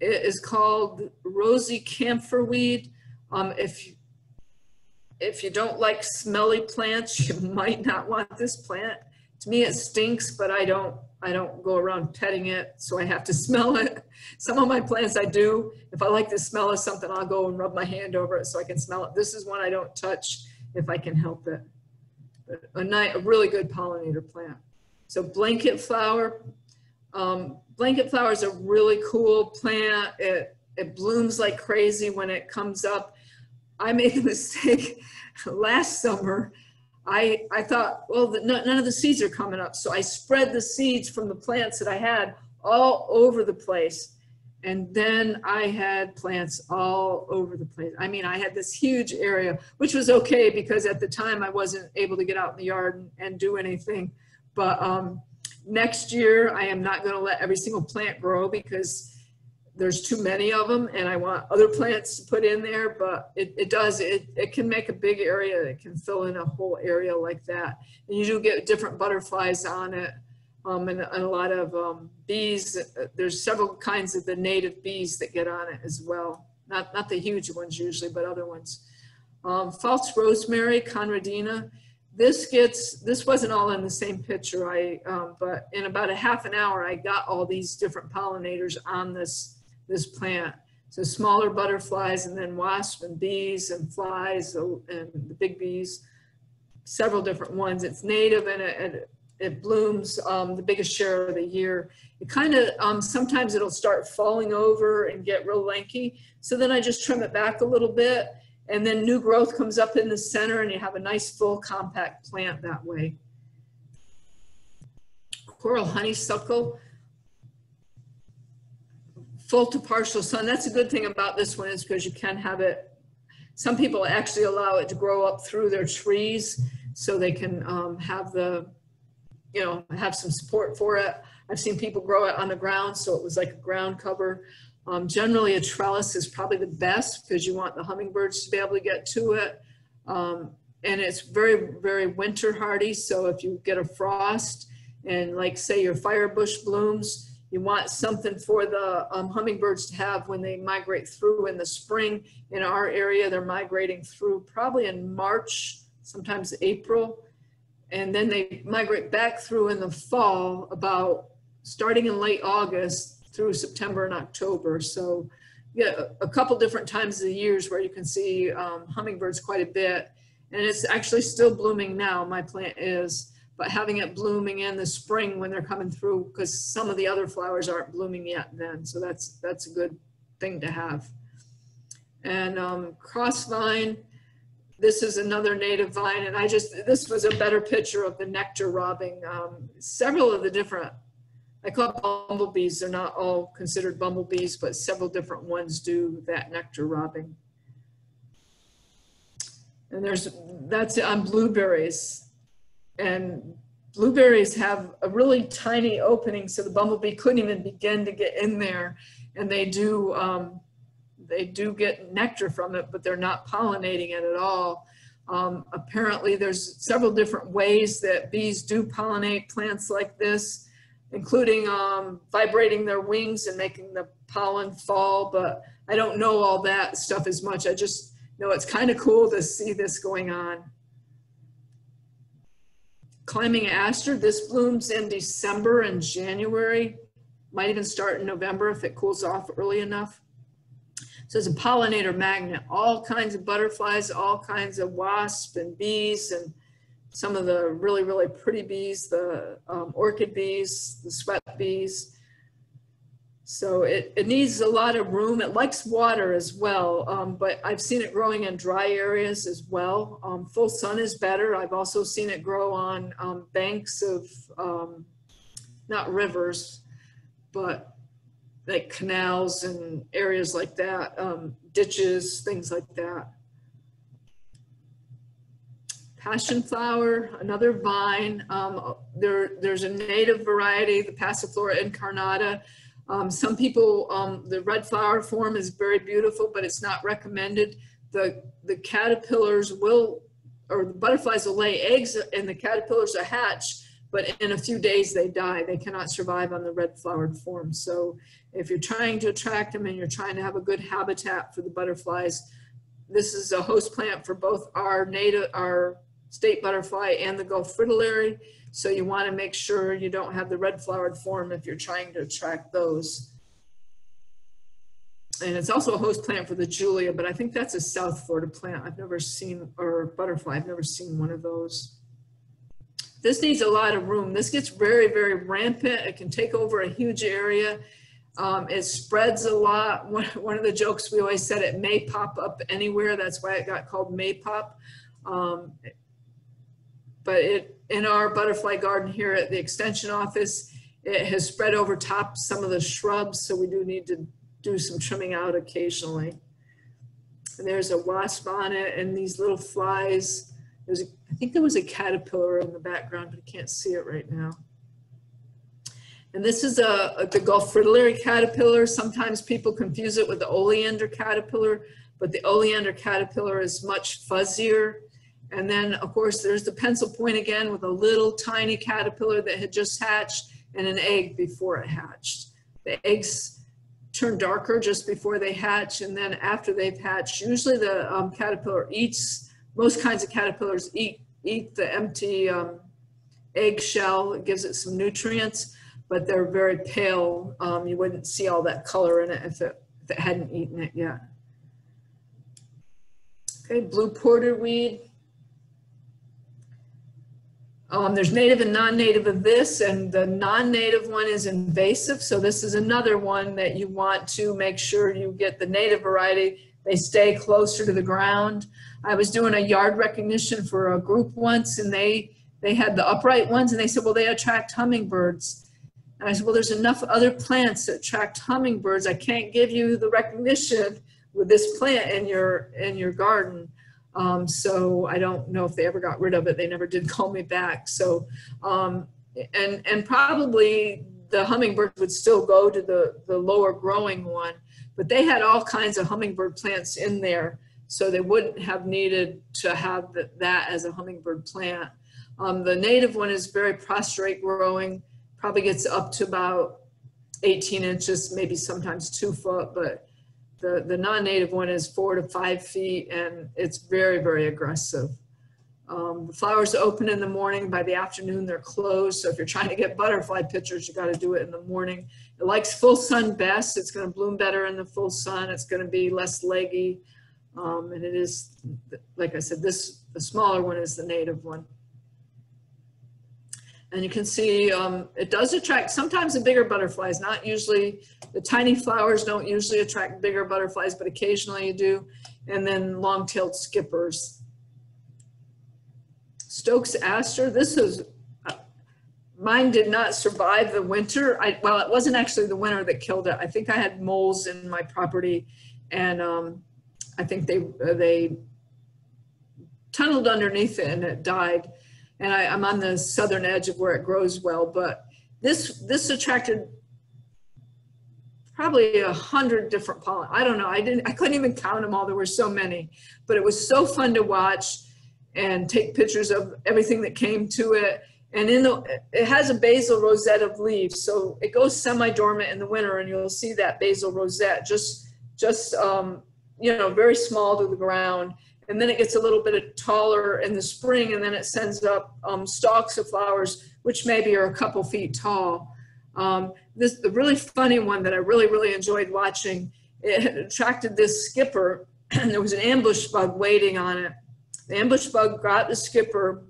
it is called rosy camphor weed. Um, if you, if you don't like smelly plants, you might not want this plant. To me, it stinks, but I don't, I don't go around petting it, so I have to smell it. Some of my plants I do. If I like the smell of something, I'll go and rub my hand over it so I can smell it. This is one I don't touch if I can help it. But A a really good pollinator plant. So blanket flower, um, blanket flower is a really cool plant. It, it blooms like crazy when it comes up. I made the mistake last summer. I, I thought, well, the, no- none of the seeds are coming up. So I spread the seeds from the plants that I had all over the place. And then I had plants all over the place. I mean, I had this huge area, which was okay because at the time I wasn't able to get out in the yard and, and do anything. But um, next year, I am not going to let every single plant grow because there's too many of them and I want other plants to put in there, but it, it does, it, it can make a big area. It can fill in a whole area like that. And you do get different butterflies on it. Um, and, and a lot of um, bees, there's several kinds of the native bees that get on it as well. Not, not the huge ones usually, but other ones. Um, false rosemary, Conradina. This gets, this wasn't all in the same picture, I, um, but in about a half an hour, I got all these different pollinators on this, this plant. So smaller butterflies and then wasps and bees and flies and the big bees, several different ones. It's native and it, it- blooms um, the biggest share of the year. It kind of, um, sometimes it'll start falling over and get real lanky. So then I just trim it back a little bit and then new growth comes up in the center and you have a nice full compact plant that way. Coral honeysuckle, full to partial sun. That's a good thing about this one is because you can have it, some people actually allow it to grow up through their trees so they can um, have the, you know, have some support for it. I've seen people grow it on the ground, so it was like a ground cover. Um, generally, a trellis is probably the best because you want the hummingbirds to be able to get to it. Um, and it's very, very winter hardy. So if you get a frost and like say your firebush blooms, you want something for the um, hummingbirds to have when they migrate through in the spring. In our area, they're migrating through probably in March, sometimes April. And then they migrate back through in the fall about starting in late August through September and October. So yeah, a couple different times of the years where you can see um, hummingbirds quite a bit. And it's actually still blooming now, my plant is, but having it blooming in the spring when they're coming through, because some of the other flowers aren't blooming yet then, so that's, that's a good thing to have. And um, cross vine, this is another native vine, and I just, this was a better picture of the nectar robbing. Um, Several of the different, I call bumblebees, they're not all considered bumblebees, but several different ones do that nectar robbing. And there's, that's on blueberries. And blueberries have a really tiny opening, so the bumblebee couldn't even begin to get in there. And they do, um, they do get nectar from it, but they're not pollinating it at all. Um, apparently, there's several different ways that bees do pollinate plants like this, including um, vibrating their wings and making the pollen fall. But I don't know all that stuff as much. I just know it's kind of cool to see this going on. Climbing aster, this blooms in December and January. Might even start in November if it cools off early enough. So it's a pollinator magnet, all kinds of butterflies, all kinds of wasps and bees and some of the really, really pretty bees, the um, orchid bees, the sweat bees. So it, it needs a lot of room. It likes water as well, um, but I've seen it growing in dry areas as well. Um, full sun is better. I've also seen it grow on um, banks of, um, not rivers, but like canals and areas like that, um, ditches, things like that. Passion flower, another vine. Um, there, there's a native variety, the Passiflora incarnata. Um, some people, um, the red flower form is very beautiful, but it's not recommended. The, the caterpillars will, or the butterflies will lay eggs and the caterpillars are hatched, but in a few days they die. They cannot survive on the red flowered form. So if you're trying to attract them and you're trying to have a good habitat for the butterflies, this is a host plant for both our native, our state butterfly and the Gulf fritillary. So you want to make sure you don't have the red flowered form if you're trying to attract those. And it's also a host plant for the Julia, but I think that's a South Florida plant. I've never seen, or butterfly, I've never seen one of those. This needs a lot of room. This gets very, very rampant. It can take over a huge area. Um, it spreads a lot. One, one of the jokes we always said it may pop up anywhere. That's why it got called May Pop. Um, but it, in our butterfly garden here at the extension office, it has spread over top some of the shrubs, so we do need to do some trimming out occasionally. And there's a wasp on it and these little flies. There's, a, I think there was a caterpillar in the background, but I can't see it right now. And this is a, a the Gulf fritillary caterpillar. Sometimes people confuse it with the oleander caterpillar, but the oleander caterpillar is much fuzzier and then, of course, there's the pencil point again with a little tiny caterpillar that had just hatched and an egg before it hatched. The eggs turn darker just before they hatch, and then after they've hatched, usually the um, caterpillar eats, most kinds of caterpillars eat, eat the empty um, egg shell. It gives it some nutrients, but they're very pale. Um, you wouldn't see all that color in it if it, if it hadn't eaten it yet. Okay, blue porterweed. Um, there's native and non-native of this, and the non-native one is invasive. So this is another one that you want to make sure you get the native variety. They stay closer to the ground. I was doing a yard recognition for a group once, and they they had the upright ones, and they said, well, they attract hummingbirds. And I said, well, there's enough other plants that attract hummingbirds. I can't give you the recognition with this plant in your in your garden. Um, so I don't know if they ever got rid of it. They never did call me back. So, um, and, and probably the hummingbird would still go to the, the lower growing one, but they had all kinds of hummingbird plants in there So they wouldn't have needed to have th- that as a hummingbird plant. Um, the native one is very prostrate growing, probably gets up to about 18 inches, maybe sometimes two foot, but the, the non-native one is four to five feet and it's very, very aggressive. Um, the flowers open in the morning. By the afternoon, they're closed. So if you're trying to get butterfly pictures, you got to do it in the morning. It likes full sun best. It's going to bloom better in the full sun. It's going to be less leggy. Um, and it is, like I said, this, the smaller one is the native one. And you can see um, it does attract sometimes the bigger butterflies, not usually, the tiny flowers don't usually attract bigger butterflies, but occasionally you do. And then long-tailed skippers. Stokes aster, this is, uh, mine did not survive the winter. I, well, it wasn't actually the winter that killed it. I think I had moles in my property and um, I think they, uh, they tunneled underneath it and it died. And I, I'm on the southern edge of where it grows well, but this, this attracted probably a hundred different pollen. I don't know. I didn't, I couldn't even count them all. There were so many, but it was so fun to watch and take pictures of everything that came to it. And in the, it has a basal rosette of leaves. So it goes semi-dormant in the winter and you'll see that basal rosette just, just, um, you know, very small to the ground. And then it gets a little bit taller in the spring and then it sends up um, stalks of flowers, which maybe are a couple feet tall. Um, this, the really funny one that I really, really enjoyed watching, it attracted this skipper and there was an ambush bug waiting on it. The ambush bug got the skipper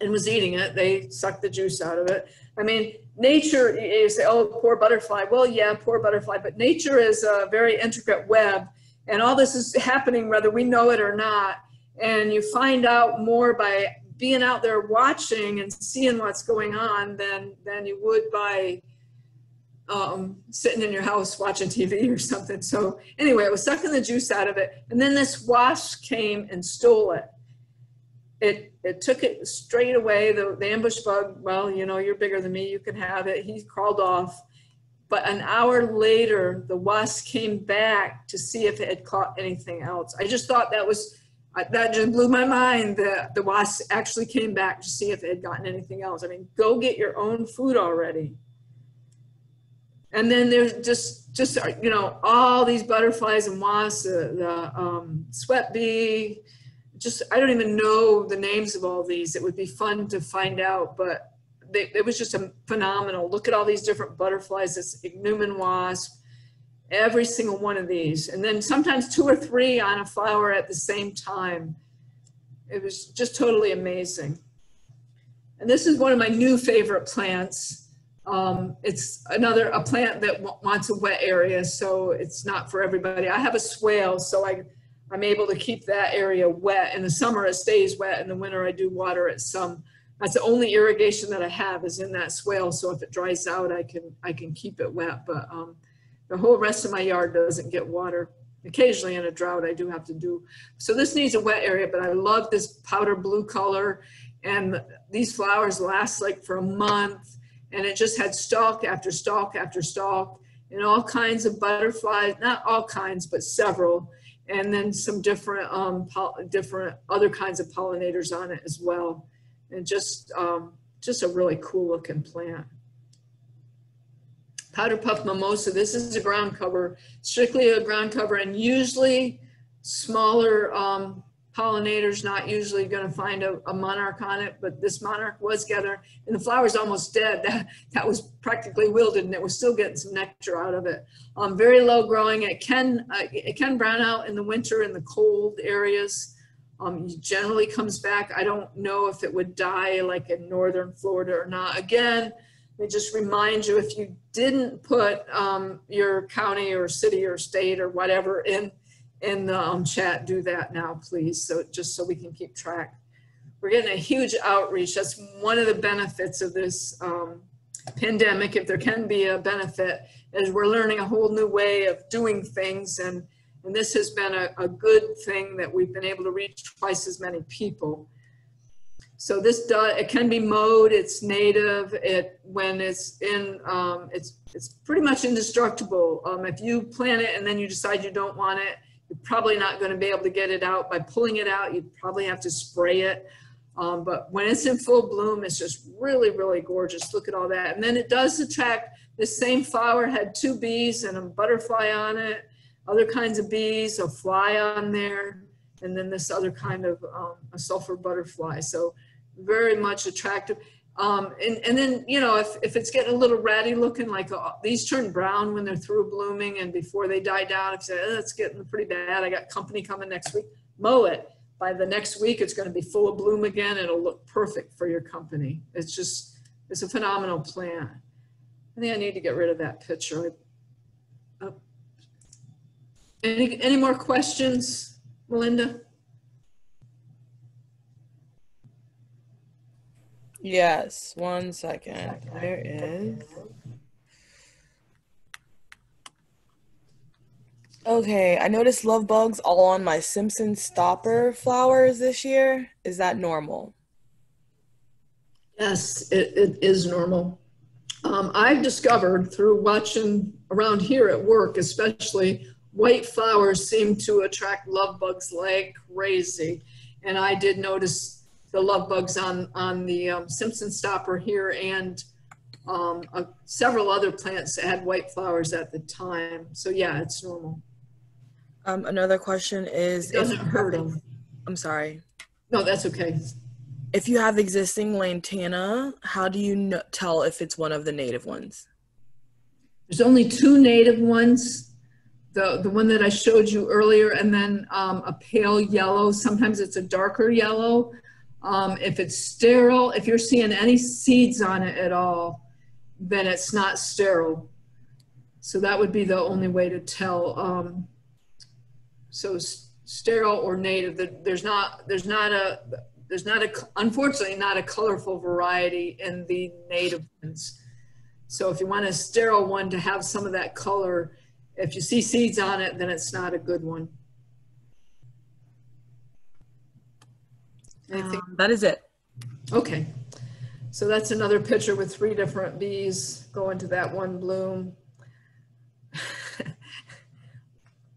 and was eating it. They sucked the juice out of it. I mean, nature, you say, oh, poor butterfly. Well, yeah, poor butterfly, but nature is a very intricate web and all this is happening whether we know it or not. And you find out more by being out there watching and seeing what's going on than, than you would by um, sitting in your house watching TV or something. So anyway, it was sucking the juice out of it. And then this wasp came and stole it. It, it took it straight away. The, the ambush bug, well, you know, you're bigger than me. You can have it. He crawled off. But an hour later, the wasp came back to see if it had caught anything else. I just thought that was, uh, that just blew my mind that the wasp actually came back to see if it had gotten anything else. I mean, go get your own food already. And then there's just, just uh, you know, all these butterflies and wasps, the, the um, sweat bee, just, I don't even know the names of all these. It would be fun to find out, but they, it was just a phenomenal. Look at all these different butterflies, this Ichneumon wasp, every single one of these. And then sometimes two or three on a flower at the same time. It was just totally amazing. And this is one of my new favorite plants. Um, it's another, a plant that wants a wet area, so it's not for everybody. I have a swale, so I, I'm able to keep that area wet. In the summer, it stays wet. In the winter, I do water it some. That's the only irrigation that I have is in that swale. So if it dries out, I can I can keep it wet. But um, the whole rest of my yard doesn't get water. Occasionally in a drought, I do have to do. So this needs a wet area, but I love this powder blue color. And these flowers last like for a month. And it just had stalk after stalk after stalk and all kinds of butterflies, not all kinds, but several. And then some different, um, different other kinds of pollinators on it as well and just, um, just a really cool looking plant. Powder puff mimosa, this is a ground cover, strictly a ground cover and usually smaller um, pollinators not usually going to find a, a, monarch on it, but this monarch was gathering and the flower's almost dead. That, that was practically wilted and it was still getting some nectar out of it. Um, very low growing. It can, uh, it can brown out in the winter in the cold areas. Um, generally comes back. I don't know if it would die like in northern Florida or not. Again, let me just remind you, if you didn't put um, your county or city or state or whatever in, in the um, chat, do that now, please. So just so we can keep track. We're getting a huge outreach. That's one of the benefits of this um, pandemic, if there can be a benefit, is we're learning a whole new way of doing things and and this has been a, a good thing that we've been able to reach twice as many people. So this does, it can be mowed, it's native, it, when it's in, um, it's, it's pretty much indestructible. Um, if you plant it and then you decide you don't want it, You're probably not going to be able to get it out by pulling it out. You'd probably have to spray it. Um, but when it's in full bloom, it's just really, really gorgeous. Look at all that. And then it does attract the same flower had two bees and a butterfly on it, other kinds of bees, a fly on there, and then this other kind of um, a sulfur butterfly. So very much attractive. Um, and, and then, you know, if, if it's getting a little ratty looking, like uh, these turn brown when they're through blooming and before they die down, if you say, oh, it's getting pretty bad, I got company coming next week, mow it. By the next week, it's going to be full of bloom again. It'll look perfect for your company. It's just, it's a phenomenal plant. I think I need to get rid of that picture. Any, any more questions, Melinda? Yes, one second. There is. Okay, I noticed love bugs all on my Simpson stopper flowers this year. Is that normal? Yes, it, it is normal. Um, I've discovered through watching around here at work, especially, white flowers seem to attract love bugs like crazy. And I did notice the love bugs on, on the um, Simpson stopper here and um, uh, several other plants that had white flowers at the time. So yeah, it's normal. Um, another question is It doesn't hurt them. I'm sorry. No, that's okay. If you have existing lantana, how do you tell if it's one of the native ones? There's only two native ones. The, the one that I showed you earlier and then um, a pale yellow. Sometimes it's a darker yellow. Um, if it's sterile, if you're seeing any seeds on it at all, then it's not sterile. So that would be the only way to tell. Um, so sterile or native, there's not, there's not a, there's not a, unfortunately, not a colorful variety in the native ones. So if you want a sterile one to have some of that color, if you see seeds on it, then it's not a good one. Um, that is it. Okay. So that's another picture with three different bees going to that one bloom.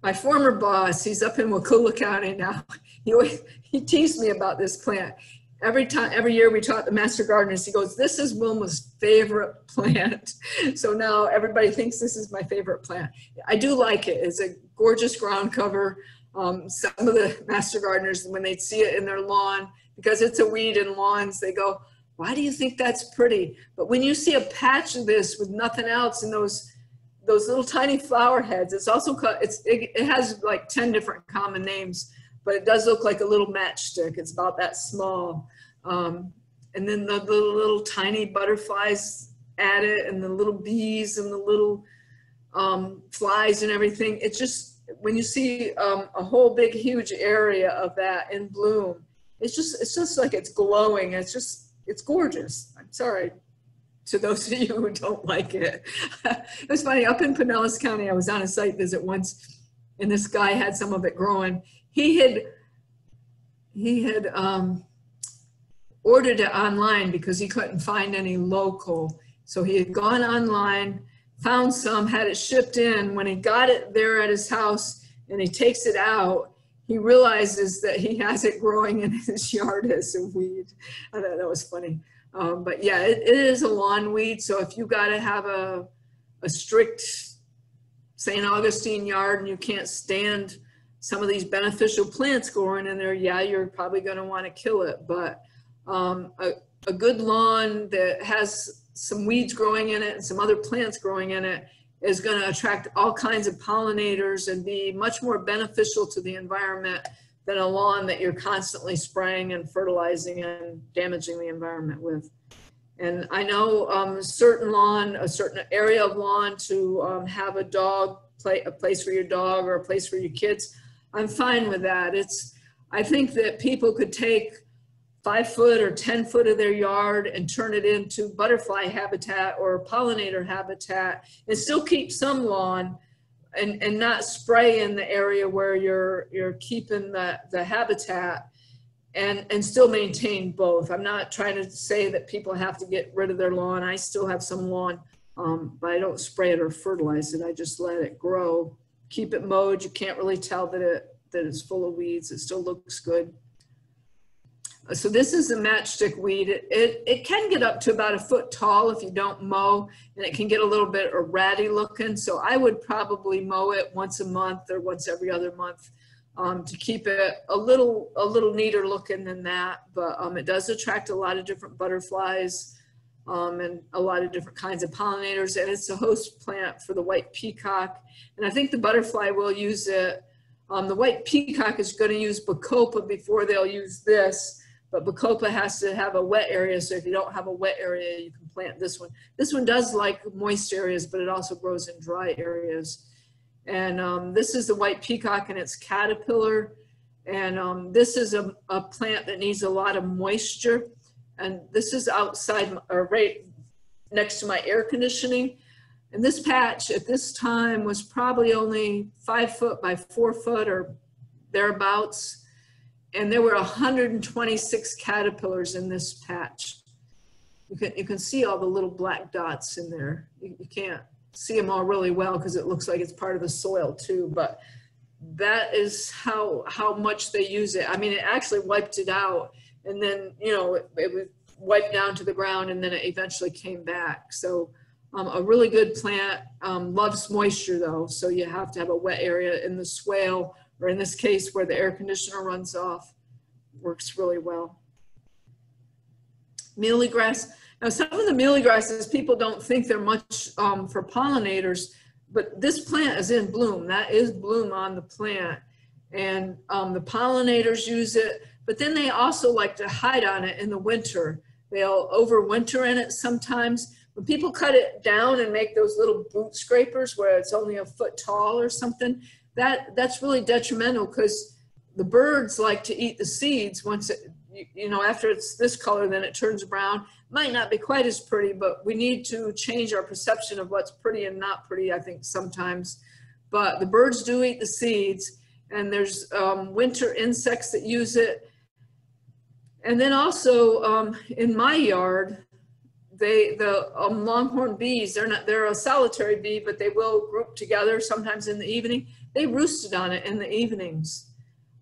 My former boss, he's up in Wakulla County now. He always, he teased me about this plant. Every time, every year we taught the master gardeners, he goes, this is Wilma's favorite plant. So now everybody thinks this is my favorite plant. I do like it. It's a gorgeous ground cover. Um, some of the master gardeners, when they see it in their lawn, because it's a weed in lawns, they go, why do you think that's pretty? But when you see a patch of this with nothing else and those those little tiny flower heads, it's also it's it, it has like 10 different common names, but it does look like a little matchstick. It's about that small. Um, and then the, the little tiny butterflies at it and the little bees and the little um, flies and everything. It's just when you see um, a whole big huge area of that in bloom, it's just it's just like it's glowing. It's just it's gorgeous. I'm sorry to those of you who don't like it. it was funny up in Pinellas County. I was on a site visit once, and this guy had some of it growing. He had he had um, ordered it online because he couldn't find any local. So he had gone online, found some, had it shipped in. When he got it there at his house and he takes it out, he realizes that he has it growing in his yard as a weed. I thought that was funny. Um, but yeah, it, it is a lawn weed. So if you got to have a, a strict St. Augustine yard and you can't stand some of these beneficial plants growing in there, yeah, you're probably going to want to kill it. But um, a, a good lawn that has some weeds growing in it and some other plants growing in it is going to attract all kinds of pollinators and be much more beneficial to the environment than a lawn that you're constantly spraying and fertilizing and damaging the environment with. And I know um, certain lawn, a certain area of lawn to um, have a dog play, a place for your dog or a place for your kids. I'm fine with that. It's, I think that people could take five foot or 10 foot of their yard and turn it into butterfly habitat or pollinator habitat and still keep some lawn and, and not spray in the area where you're, you're keeping the, the habitat and, and still maintain both. I'm not trying to say that people have to get rid of their lawn. I still have some lawn, um, but I don't spray it or fertilize it. I just let it grow keep it mowed. You can't really tell that it, that it's full of weeds. It still looks good. So this is a matchstick weed. It, it, it can get up to about a foot tall if you don't mow, and it can get a little bit ratty looking. So I would probably mow it once a month or once every other month um, to keep it a little, a little neater looking than that. But um, it does attract a lot of different butterflies um, and a lot of different kinds of pollinators, and it's a host plant for the white peacock. And I think the butterfly will use it. Um, the white peacock is going to use Bacopa before they'll use this, but Bacopa has to have a wet area. So if you don't have a wet area, you can plant this one. This one does like moist areas, but it also grows in dry areas. And um, this is the white peacock and its caterpillar. And um, this is a, a plant that needs a lot of moisture. And this is outside, or right next to my air conditioning. And this patch at this time was probably only five foot by four foot or thereabouts. And there were 126 caterpillars in this patch. You can, you can see all the little black dots in there. You, you can't see them all really well because it looks like it's part of the soil too, but that is how, how much they use it. I mean, it actually wiped it out and then, you know, it, it was wiped down to the ground and then it eventually came back. So um, a really good plant, um, loves moisture though. So you have to have a wet area in the swale, or in this case where the air conditioner runs off, works really well. Muhly grass. Now, some of the muhly grasses, people don't think they're much um, for pollinators, but this plant is in bloom. That is bloom on the plant. And um, the pollinators use it, but then they also like to hide on it in the winter. They'll overwinter in it sometimes. When people cut it down and make those little boot scrapers where it's only a foot tall or something, that, that's really detrimental because the birds like to eat the seeds once it, you, know, after it's this color, then it turns brown. Might not be quite as pretty, but we need to change our perception of what's pretty and not pretty, I think, sometimes. But the birds do eat the seeds, and there's um, winter insects that use it. And then also um, in my yard, they the um, longhorn bees they're not they're a solitary bee but they will group together sometimes in the evening. They roosted on it in the evenings.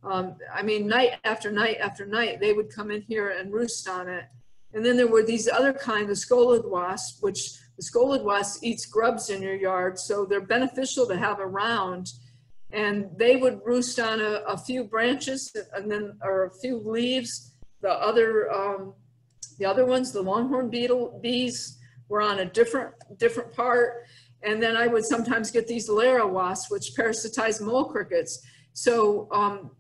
Um, i mean night after night after night they would come in here and roost on it. And then there were these other kind the scoliid wasp which the scoliid wasp eats grubs in your yard so they're beneficial to have around. And they would roost on a, a few branches and then or a few leaves the other um, the other ones, the longhorn beetle bees, were on a different different part. And then I would sometimes get these Larra wasps, which parasitize mole crickets. So um,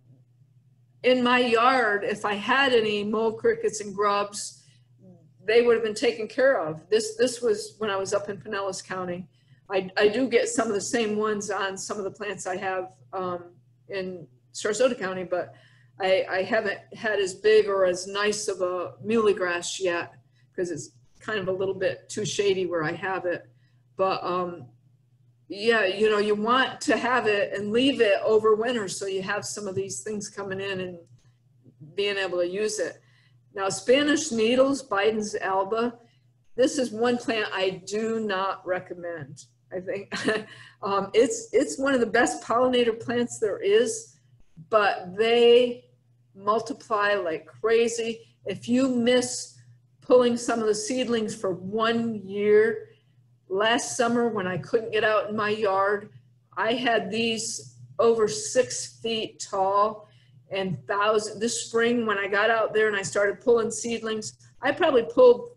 in my yard, if I had any mole crickets and grubs, they would have been taken care of. This this was when I was up in Pinellas County. I, I do get some of the same ones on some of the plants I have um, in Sarasota County, but I, I haven't had as big or as nice of a muhly grass yet because it's kind of a little bit too shady where I have it. But um, yeah, you know, you want to have it and leave it over winter so you have some of these things coming in and being able to use it. Now, Spanish needles, Bidens alba, this is one plant I do not recommend. I think um, it's it's one of the best pollinator plants there is, but they multiply like crazy. If you miss pulling some of the seedlings for one year, last summer when I couldn't get out in my yard, I had these over six feet tall and thousand. This spring when I got out there and I started pulling seedlings, I probably pulled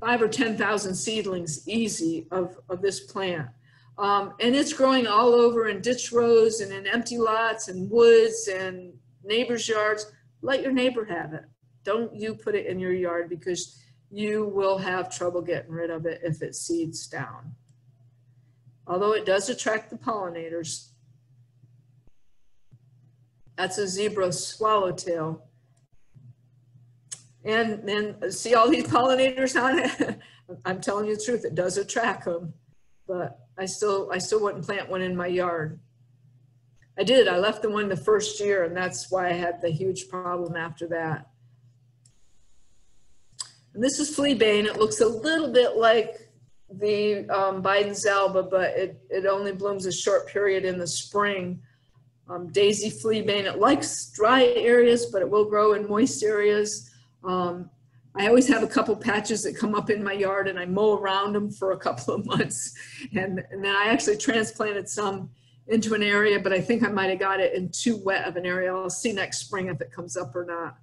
five or 10,000 seedlings easy of, of this plant. Um, and it's growing all over in ditch rows and in empty lots and woods and neighbors' yards. Let your neighbor have it. Don't you put it in your yard because you will have trouble getting rid of it if it seeds down. Although it does attract the pollinators. That's a zebra swallowtail. And then see all these pollinators on it? I'm telling you the truth, it does attract them. But I still, I still wouldn't plant one in my yard. I did, I left the one the first year and that's why I had the huge problem after that. And this is fleabane. It looks a little bit like the um, Bidens alba, but it, it only blooms a short period in the spring. Um, Daisy fleabane, it likes dry areas, but it will grow in moist areas. Um, I always have a couple patches that come up in my yard and I mow around them for a couple of months. And, and then I actually transplanted some into an area, but I think I might have got it in too wet of an area. I'll see next spring if it comes up or not.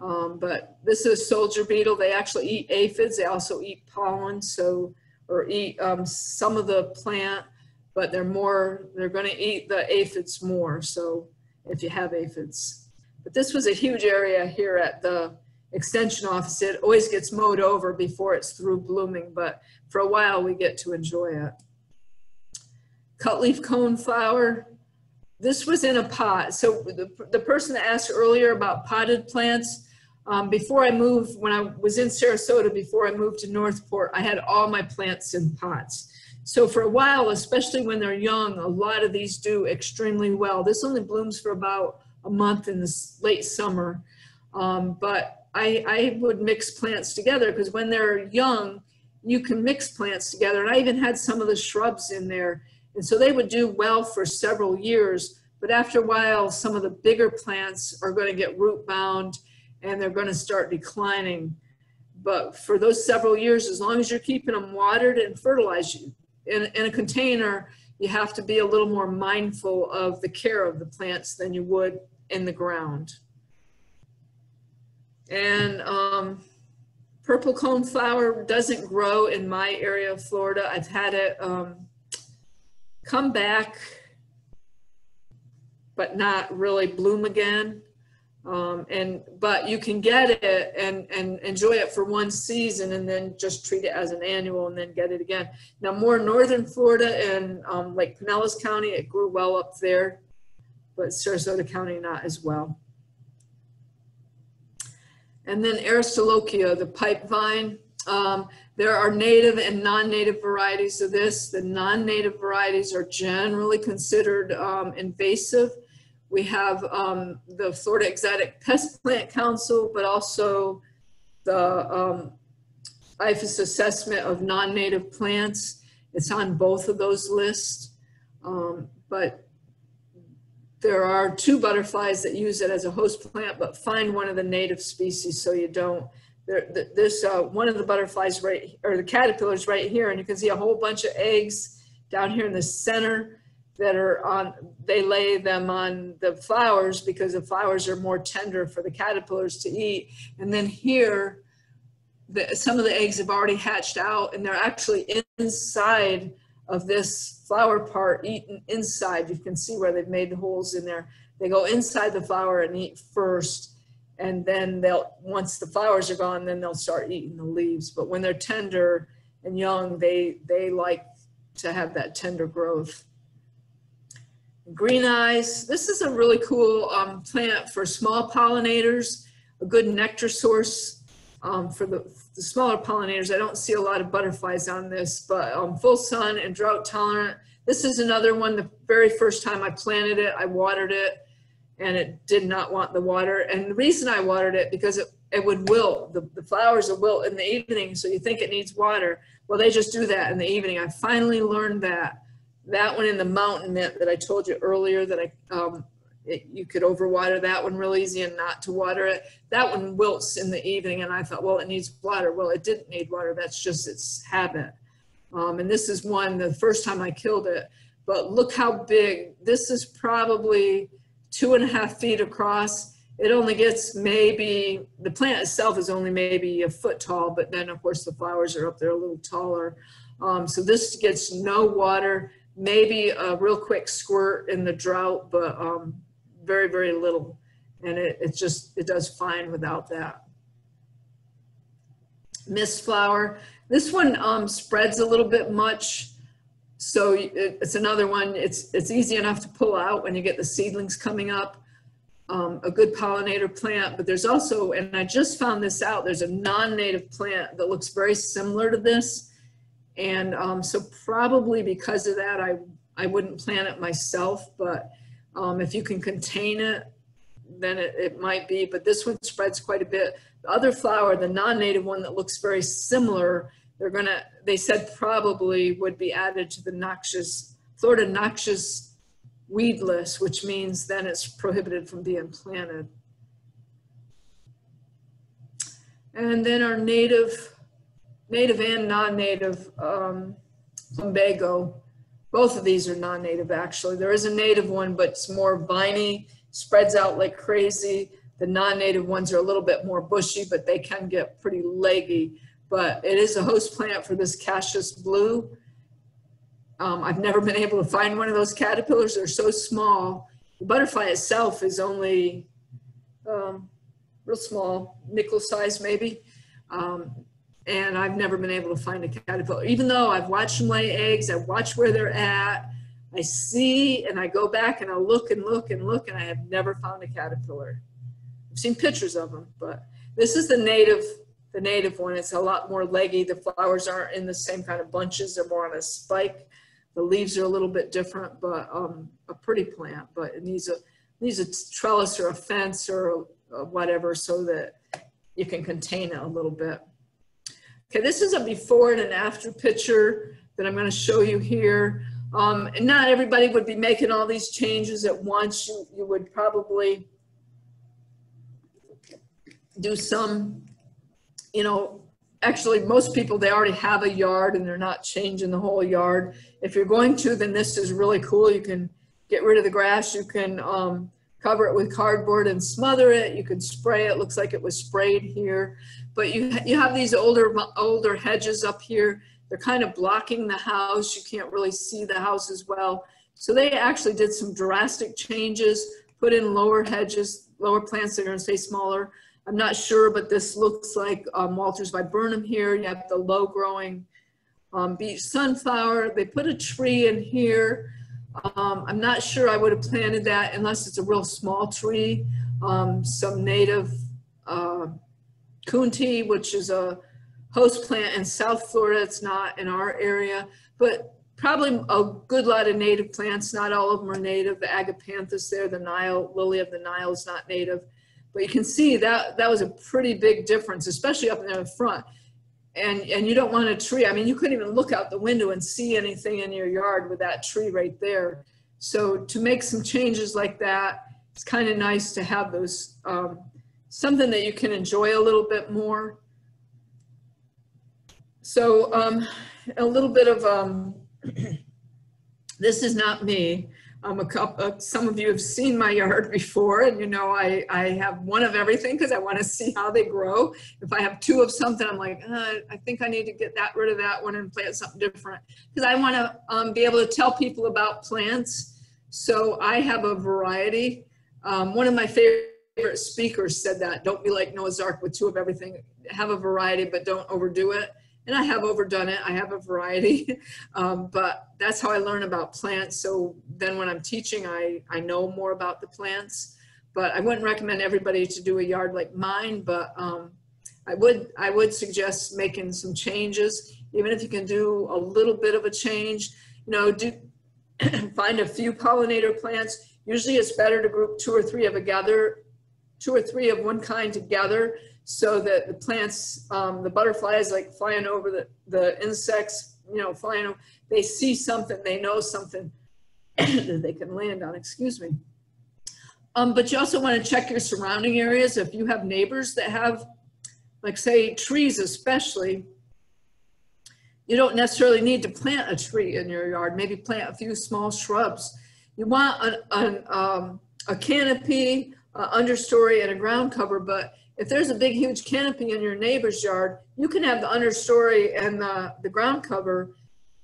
Um, but this is soldier beetle. They actually eat aphids. They also eat pollen, so or eat um, some of the plant, but they're more. They're going to eat the aphids more. So if you have aphids, but this was a huge area here at the extension office. It always gets mowed over before it's through blooming, but for a while we get to enjoy it. Cutleaf cone flower. This was in a pot. So the, the person that asked earlier about potted plants, um, before I moved, when I was in Sarasota, before I moved to North Port, I had all my plants in pots. So for a while, especially when they're young, a lot of these do extremely well. This only blooms for about a month in the late summer. Um, but I, I would mix plants together because when they're young, you can mix plants together. And I even had some of the shrubs in there. And so they would do well for several years. But after a while, some of the bigger plants are going to get root bound and they're going to start declining. But for those several years, as long as you're keeping them watered and fertilized in, in a container, you have to be a little more mindful of the care of the plants than you would in the ground. And um, purple cone flower doesn't grow in my area of Florida. I've had it um, come back, but not really bloom again. Um, and but you can get it and and enjoy it for one season and then just treat it as an annual and then get it again. Now more northern Florida and um, like Pinellas County, it grew well up there, but Sarasota County not as well. And then Aristolochia, the pipe vine. Um, there are native and non-native varieties of this. The non-native varieties are generally considered um, invasive we have um, the Florida Exotic Pest Plant Council, but also the um, IFAS assessment of non-native plants. It's on both of those lists. Um, but there are two butterflies that use it as a host plant, but find one of the native species so you don't. There, there's uh, one of the butterflies right, or the caterpillars right here, and you can see a whole bunch of eggs down here in the center that are on, they lay them on the flowers because the flowers are more tender for the caterpillars to eat. And then here, the, some of the eggs have already hatched out and they're actually inside of this flower part, eaten inside. You can see where they've made the holes in there. They go inside the flower and eat first. And then they'll, once the flowers are gone, then they'll start eating the leaves. But when they're tender and young, they, they like to have that tender growth. Green eyes. This is a really cool um, plant for small pollinators, a good nectar source um, for the, the, smaller pollinators. I don't see a lot of butterflies on this, but um, full sun and drought tolerant. This is another one, the very first time I planted it, I watered it and it did not want the water. And the reason I watered it, because it, it would wilt, the, the flowers will wilt in the evening, so you think it needs water. Well, they just do that in the evening. I finally learned that that one in the mountain meant that I told you earlier that I, um, it, you could overwater that one real easy and not to water it. That one wilts in the evening and I thought, well, it needs water. Well, it didn't need water. That's just its habit. Um, and this is one, the first time I killed it, but look how big. This is probably two and a half feet across. It only gets maybe, the plant itself is only maybe a foot tall, but then of course the flowers are up there a little taller. Um, so this gets no water maybe a real quick squirt in the drought, but um, very, very little. And it, it just, it does fine without that. Mist flower. This one um, spreads a little bit much. So it, it's another one, it's, it's easy enough to pull out when you get the seedlings coming up. Um, a good pollinator plant, but there's also, and I just found this out, there's a non-native plant that looks very similar to this and um, so probably because of that, I, I wouldn't plant it myself, but um, if you can contain it, then it, it might be, but this one spreads quite a bit. The other flower, the non-native one that looks very similar, they're gonna, they said probably would be added to the noxious, Florida noxious weed list, which means then it's prohibited from being planted. And then our native, native and non-native um, plumbago, both of these are non-native actually. There is a native one, but it's more viney, spreads out like crazy. The non-native ones are a little bit more bushy, but they can get pretty leggy. But it is a host plant for this Cassius blue. Um, I've never been able to find one of those caterpillars. They're so small. The butterfly itself is only um, real small, nickel size maybe. Um, and I've never been able to find a caterpillar, even though I've watched them lay eggs, I've watched where they're at. I see and I go back and I look and look and look and I have never found a caterpillar. I've seen pictures of them, but this is the native, the native one. It's a lot more leggy. The flowers aren't in the same kind of bunches. They're more on a spike. The leaves are a little bit different, but um, a pretty plant, but it needs a, needs a trellis or a fence or a, whatever so that you can contain it a little bit. Okay, this is a before and an after picture that I'm going to show you here. Um, and not everybody would be making all these changes at once. You, you would probably do some, you know, actually most people, they already have a yard and they're not changing the whole yard. If you're going to, then this is really cool. You can get rid of the grass. You can um, cover it with cardboard and smother it. You can spray it. Looks like it was sprayed here. But you, you have these older, older hedges up here. They're kind of blocking the house. You can't really see the house as well. So they actually did some drastic changes, put in lower hedges, lower plants that are to stay smaller. I'm not sure, but this looks like um, Walters viburnum here. You have the low growing um, beach sunflower. They put a tree in here. Um, I'm not sure I would have planted that unless it's a real small tree. Um, some native uh, coontie, which is a host plant in South Florida. It's not in our area, but probably a good lot of native plants. Not all of them are native. The agapanthus there, the Nile, lily of the Nile is not native. But you can see that that was a pretty big difference, especially up in the front. And, and you don't want a tree. I mean, you couldn't even look out the window and see anything in your yard with that tree right there. So to make some changes like that, it's kind of nice to have those, um, something that you can enjoy a little bit more. So um, a little bit of, um, this is not me. Um, a couple, uh, some of you have seen my yard before and you know I, I have one of everything because I want to see how they grow. If I have two of something, I'm like, uh, I think I need to get that rid of that one and plant something different because I want to um, be able to tell people about plants. So I have a variety. Um, one of my favorite speakers said that, don't be like Noah's Ark with two of everything. Have a variety, but don't overdo it and I have overdone it. I have a variety, um, but that's how I learn about plants. So then when I'm teaching, I, I know more about the plants, but I wouldn't recommend everybody to do a yard like mine, but um, I would, I would suggest making some changes, even if you can do a little bit of a change, you know, do find a few pollinator plants. Usually it's better to group two or three of a gather, two or three of one kind together so that the plants, um, the butterflies like flying over the, the insects, you know, flying, they see something, they know something that they can land on, excuse me. Um, but you also want to check your surrounding areas. If you have neighbors that have, like say trees especially, you don't necessarily need to plant a tree in your yard. Maybe plant a few small shrubs. You want an, an, um, a canopy, uh, understory, and a ground cover, but if there's a big, huge canopy in your neighbor's yard, you can have the understory and the, the ground cover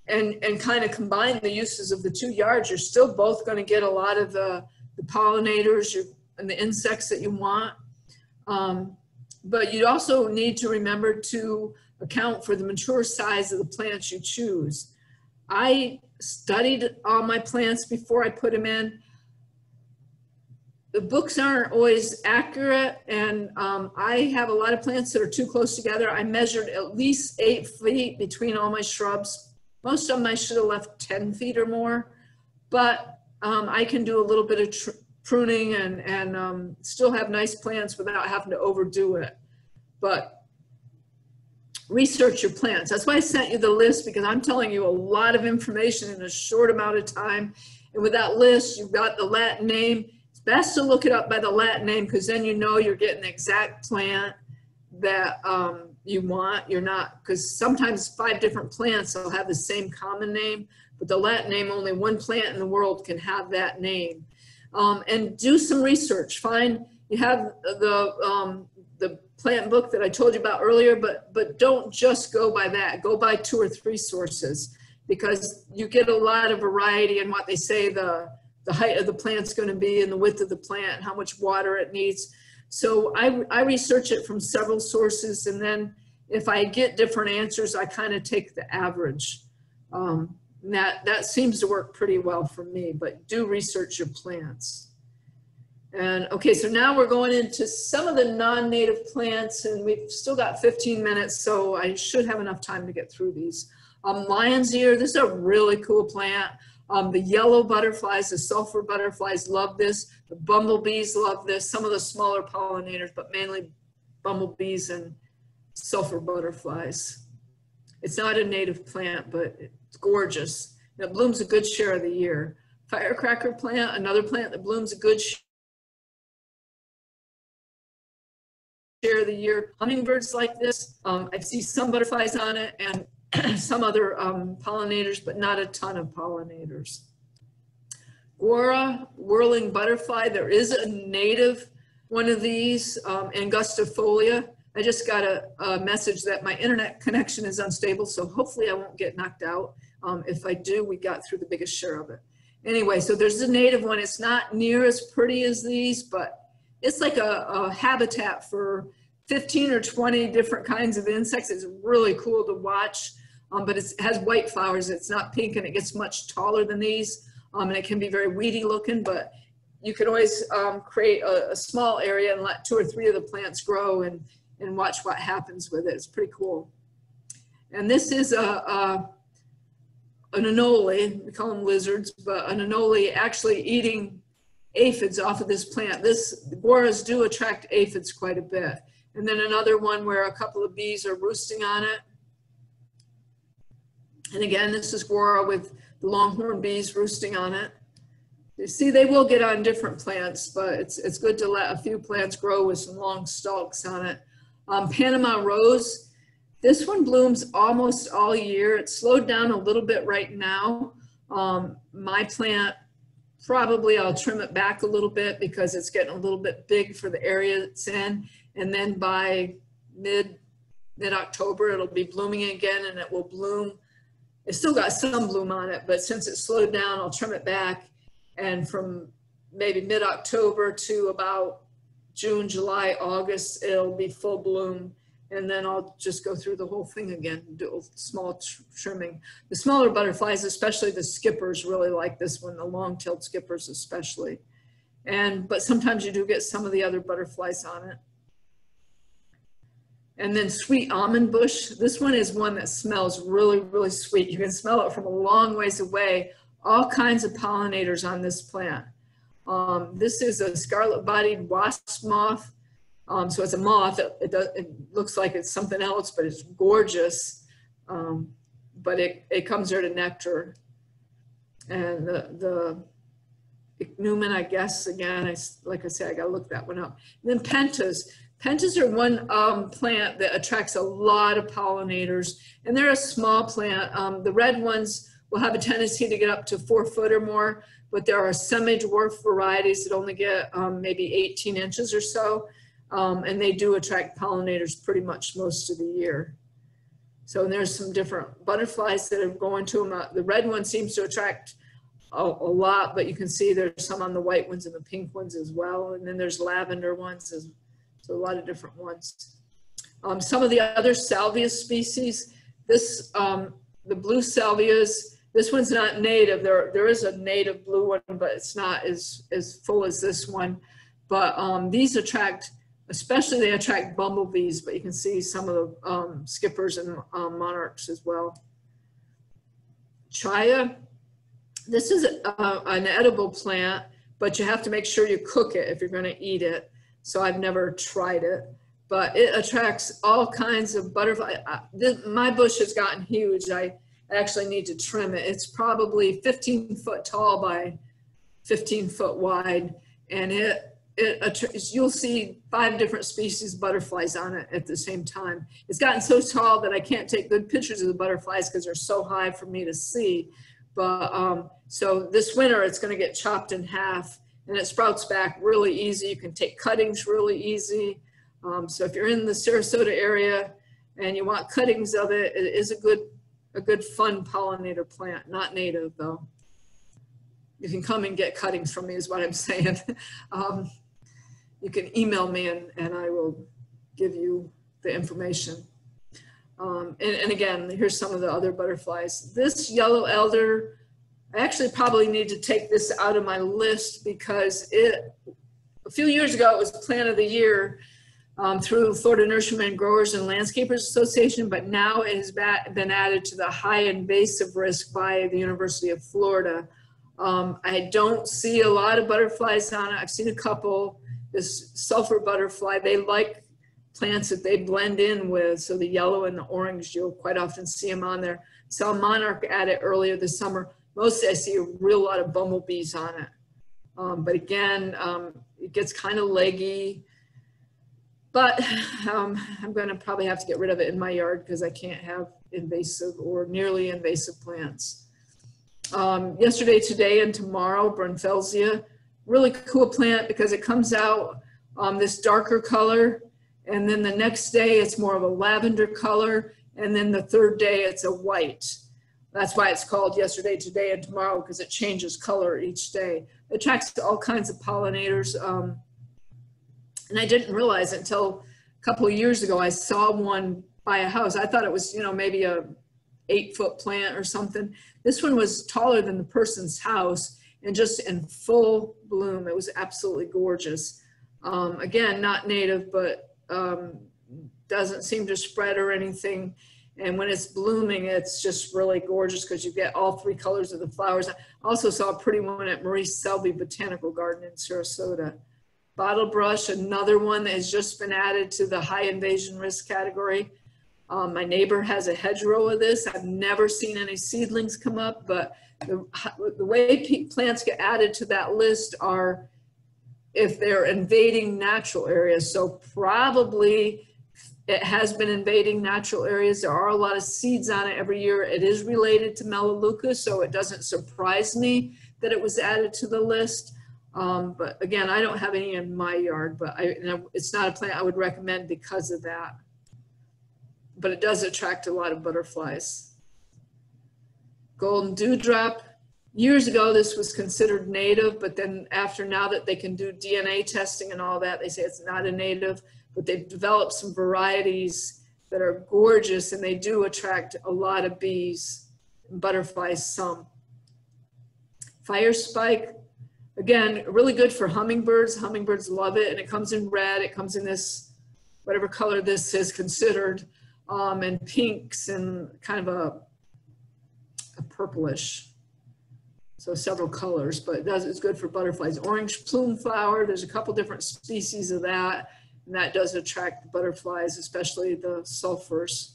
and, and kind of combine the uses of the two yards. You're still both going to get a lot of the, the pollinators and the insects that you want. Um, but you also need to remember to account for the mature size of the plants you choose. I studied all my plants before I put them in the books aren't always accurate and um, I have a lot of plants that are too close together. I measured at least eight feet between all my shrubs. Most of them I should have left 10 feet or more, but um, I can do a little bit of pruning and, and um, still have nice plants without having to overdo it. But research your plants. That's why I sent you the list because I'm telling you a lot of information in a short amount of time. And with that list, you've got the Latin name. It's best to look it up by the Latin name because then you know you're getting the exact plant that um, you want. You're not, because sometimes five different plants will have the same common name, but the Latin name, only one plant in the world can have that name. Um, and do some research. Find, you have the, um, the plant book that I told you about earlier, but, but don't just go by that. Go by two or three sources because you get a lot of variety in what they say the, the height of the plant's going to be and the width of the plant, how much water it needs. So I, I research it from several sources and then if I get different answers, I kind of take the average. Um, that, that seems to work pretty well for me, but do research your plants. And okay, so now we're going into some of the non-native plants and we've still got 15 minutes, so I should have enough time to get through these. Um, lion's ear, this is a really cool plant. Um, the yellow butterflies, the sulfur butterflies love this. The bumblebees love this. Some of the smaller pollinators, but mainly bumblebees and sulfur butterflies. It's not a native plant, but it's gorgeous. It blooms a good share of the year. Firecracker plant, another plant that blooms a good share of the year. Hummingbirds like this. Um, I see some butterflies on it and some other um, pollinators, but not a ton of pollinators. Gaura, whirling butterfly. There is a native one of these, um, angustifolia. I just got a, a, message that my internet connection is unstable, so hopefully I won't get knocked out. Um, if I do, we got through the biggest share of it. Anyway, so there's a native one. It's not near as pretty as these, but it's like a, a habitat for 15 or 20 different kinds of insects. It's really cool to watch, um, but it has white flowers. It's not pink and it gets much taller than these. Um, and it can be very weedy looking, but you can always um, create a, a, small area and let two or three of the plants grow and, and watch what happens with it. It's pretty cool. And this is a, a an anole, we call them lizards, but an anole actually eating aphids off of this plant. This, boras do attract aphids quite a bit. And then another one where a couple of bees are roosting on it. And again, this is gaura with the longhorn bees roosting on it. You see, they will get on different plants, but it's, it's good to let a few plants grow with some long stalks on it. Um, Panama rose, this one blooms almost all year. It's slowed down a little bit right now. Um, my plant, probably I'll trim it back a little bit because it's getting a little bit big for the area it's in. And then by mid, mid-October, it'll be blooming again and it will bloom. It's still got some bloom on it, but since it slowed down, I'll trim it back. And from maybe mid-October to about June, July, August, it'll be full bloom. And then I'll just go through the whole thing again, do a small tr trimming. The smaller butterflies, especially the skippers, really like this one, the long-tailed skippers especially. And, but sometimes you do get some of the other butterflies on it. And then sweet almond bush. This one is one that smells really, really sweet. You can smell it from a long ways away. All kinds of pollinators on this plant. Um, this is a scarlet-bodied wasp moth. Um, so it's a moth. It, it, does, it, looks like it's something else, but it's gorgeous. Um, but it, it comes there to nectar. And the, the Newman, I guess, again, I, like I said, I gotta look that one up. And then pentas. Pentas are one um, plant that attracts a lot of pollinators, and they're a small plant. Um, the red ones will have a tendency to get up to four foot or more, but there are semi-dwarf varieties that only get um, maybe 18 inches or so, um, and they do attract pollinators pretty much most of the year. So there's some different butterflies that are going to them. Uh, the red one seems to attract a, a, lot, but you can see there's some on the white ones and the pink ones as well. And then there's lavender ones as so a lot of different ones. Um, some of the other salvia species, this, um, the blue salvias, this one's not native. There, there is a native blue one, but it's not as, as full as this one. But um, these attract, especially they attract bumblebees, but you can see some of the um, skippers and um, monarchs as well. Chaya, this is a, an edible plant, but you have to make sure you cook it if you're gonna eat it so I've never tried it. but it attracts all kinds of butterfly. uh, th- My bush has gotten huge. I actually need to trim it. It's probably 15 foot tall by 15 foot wide. And it, it, you'll see five different species of butterflies on it at the same time. It's gotten so tall that I can't take good pictures of the butterflies because they're so high for me to see. But, um, so this winter, it's gonna get chopped in half and it sprouts back really easy. You can take cuttings really easy. Um, so if you're in the Sarasota area and you want cuttings of it, it is a good, a good fun pollinator plant, not native though. You can come and get cuttings from me is what I'm saying. Um, you can email me and, and I will give you the information. Um, and, and again, here's some of the other butterflies. This yellow elder, I actually probably need to take this out of my list because it, a few years ago, it was plant of the year um, through Florida Nurserymen Growers and Landscapers Association, but now it has been added to the high invasive risk by the University of Florida. Um, I don't see a lot of butterflies on it. I've seen a couple. This sulfur butterfly, they like plants that they blend in with. So the yellow and the orange, you'll quite often see them on there. Saw monarch at it earlier this summer. Mostly I see a real lot of bumblebees on it. Um, but again, um, it gets kind of leggy. But um, I'm going to probably have to get rid of it in my yard because I can't have invasive or nearly invasive plants. Um, yesterday, today, and tomorrow, Brunfelsia, really cool plant because it comes out um, this darker color. And then the next day, it's more of a lavender color. And then the third day, it's a white. That's why it's called yesterday, today, and tomorrow because it changes color each day. It attracts all kinds of pollinators. Um, and I didn't realize until a couple of years ago, I saw one by a house. I thought it was, you know, maybe a eight foot plant or something. This one was taller than the person's house and just in full bloom. It was absolutely gorgeous. Um, again, not native, but um, doesn't seem to spread or anything. And when it's blooming, it's just really gorgeous because you get all three colors of the flowers. I also saw a pretty one at Marie Selby Botanical Garden in Sarasota. Bottle brush, another one that has just been added to the high invasion risk category. Um, my neighbor has a hedgerow of this. I've never seen any seedlings come up, but the, the way plants get added to that list are if they're invading natural areas. So probably it has been invading natural areas. There are a lot of seeds on it every year. It is related to Melaleuca, so it doesn't surprise me that it was added to the list. Um, but again, I don't have any in my yard, but I, it's not a plant I would recommend because of that. But it does attract a lot of butterflies. Golden dewdrop, years ago, this was considered native, but then after now that they can do DNA testing and all that, they say it's not a native, but they've developed some varieties that are gorgeous and they do attract a lot of bees, butterflies some. Fire spike, again, really good for hummingbirds. Hummingbirds love it and it comes in red. It comes in this, whatever color this is considered, um, and pinks and kind of a, a purplish. So several colors, but it does, it's good for butterflies. Orange plume flower, there's a couple different species of that. And that does attract the butterflies, especially the sulfurs.